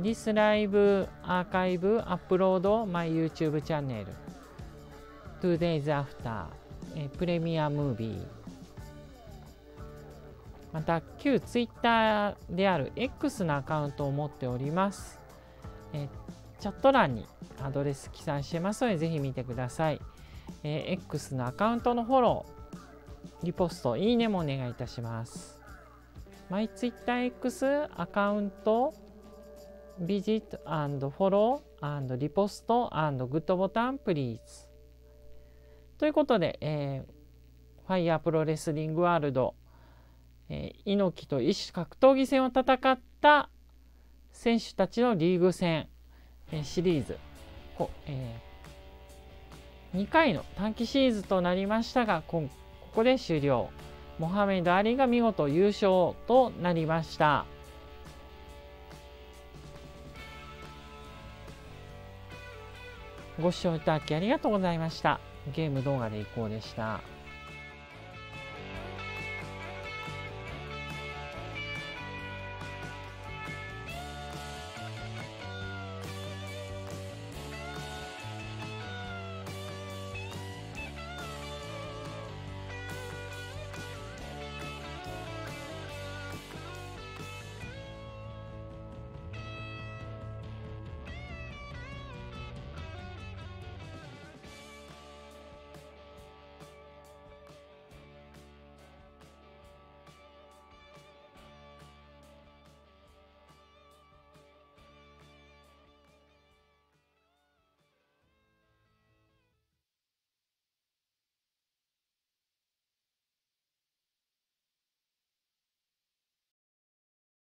This Live Archive Upload My YouTube チャンネル Two Days After えプレミアムービーまた旧 Twitter である X のアカウントを持っております。えチャット欄にアドレス記載してますのでぜひ見てください、え X のアカウントのフォローリポストいいねもお願いいたします。マイツイッター X アカウントビジットフォローリポストグッドボタンプリーズということで、えー、 Fire Pro Wrestling World、えー、猪木と異種格闘技戦を戦った選手たちのリーグ戦、えー、シリーズこ、えー、2回の短期シリーズとなりましたがここで終了。モハメド・アリが見事優勝となりました。ご視聴いただきありがとうございました。ゲーム動画でいこうでした。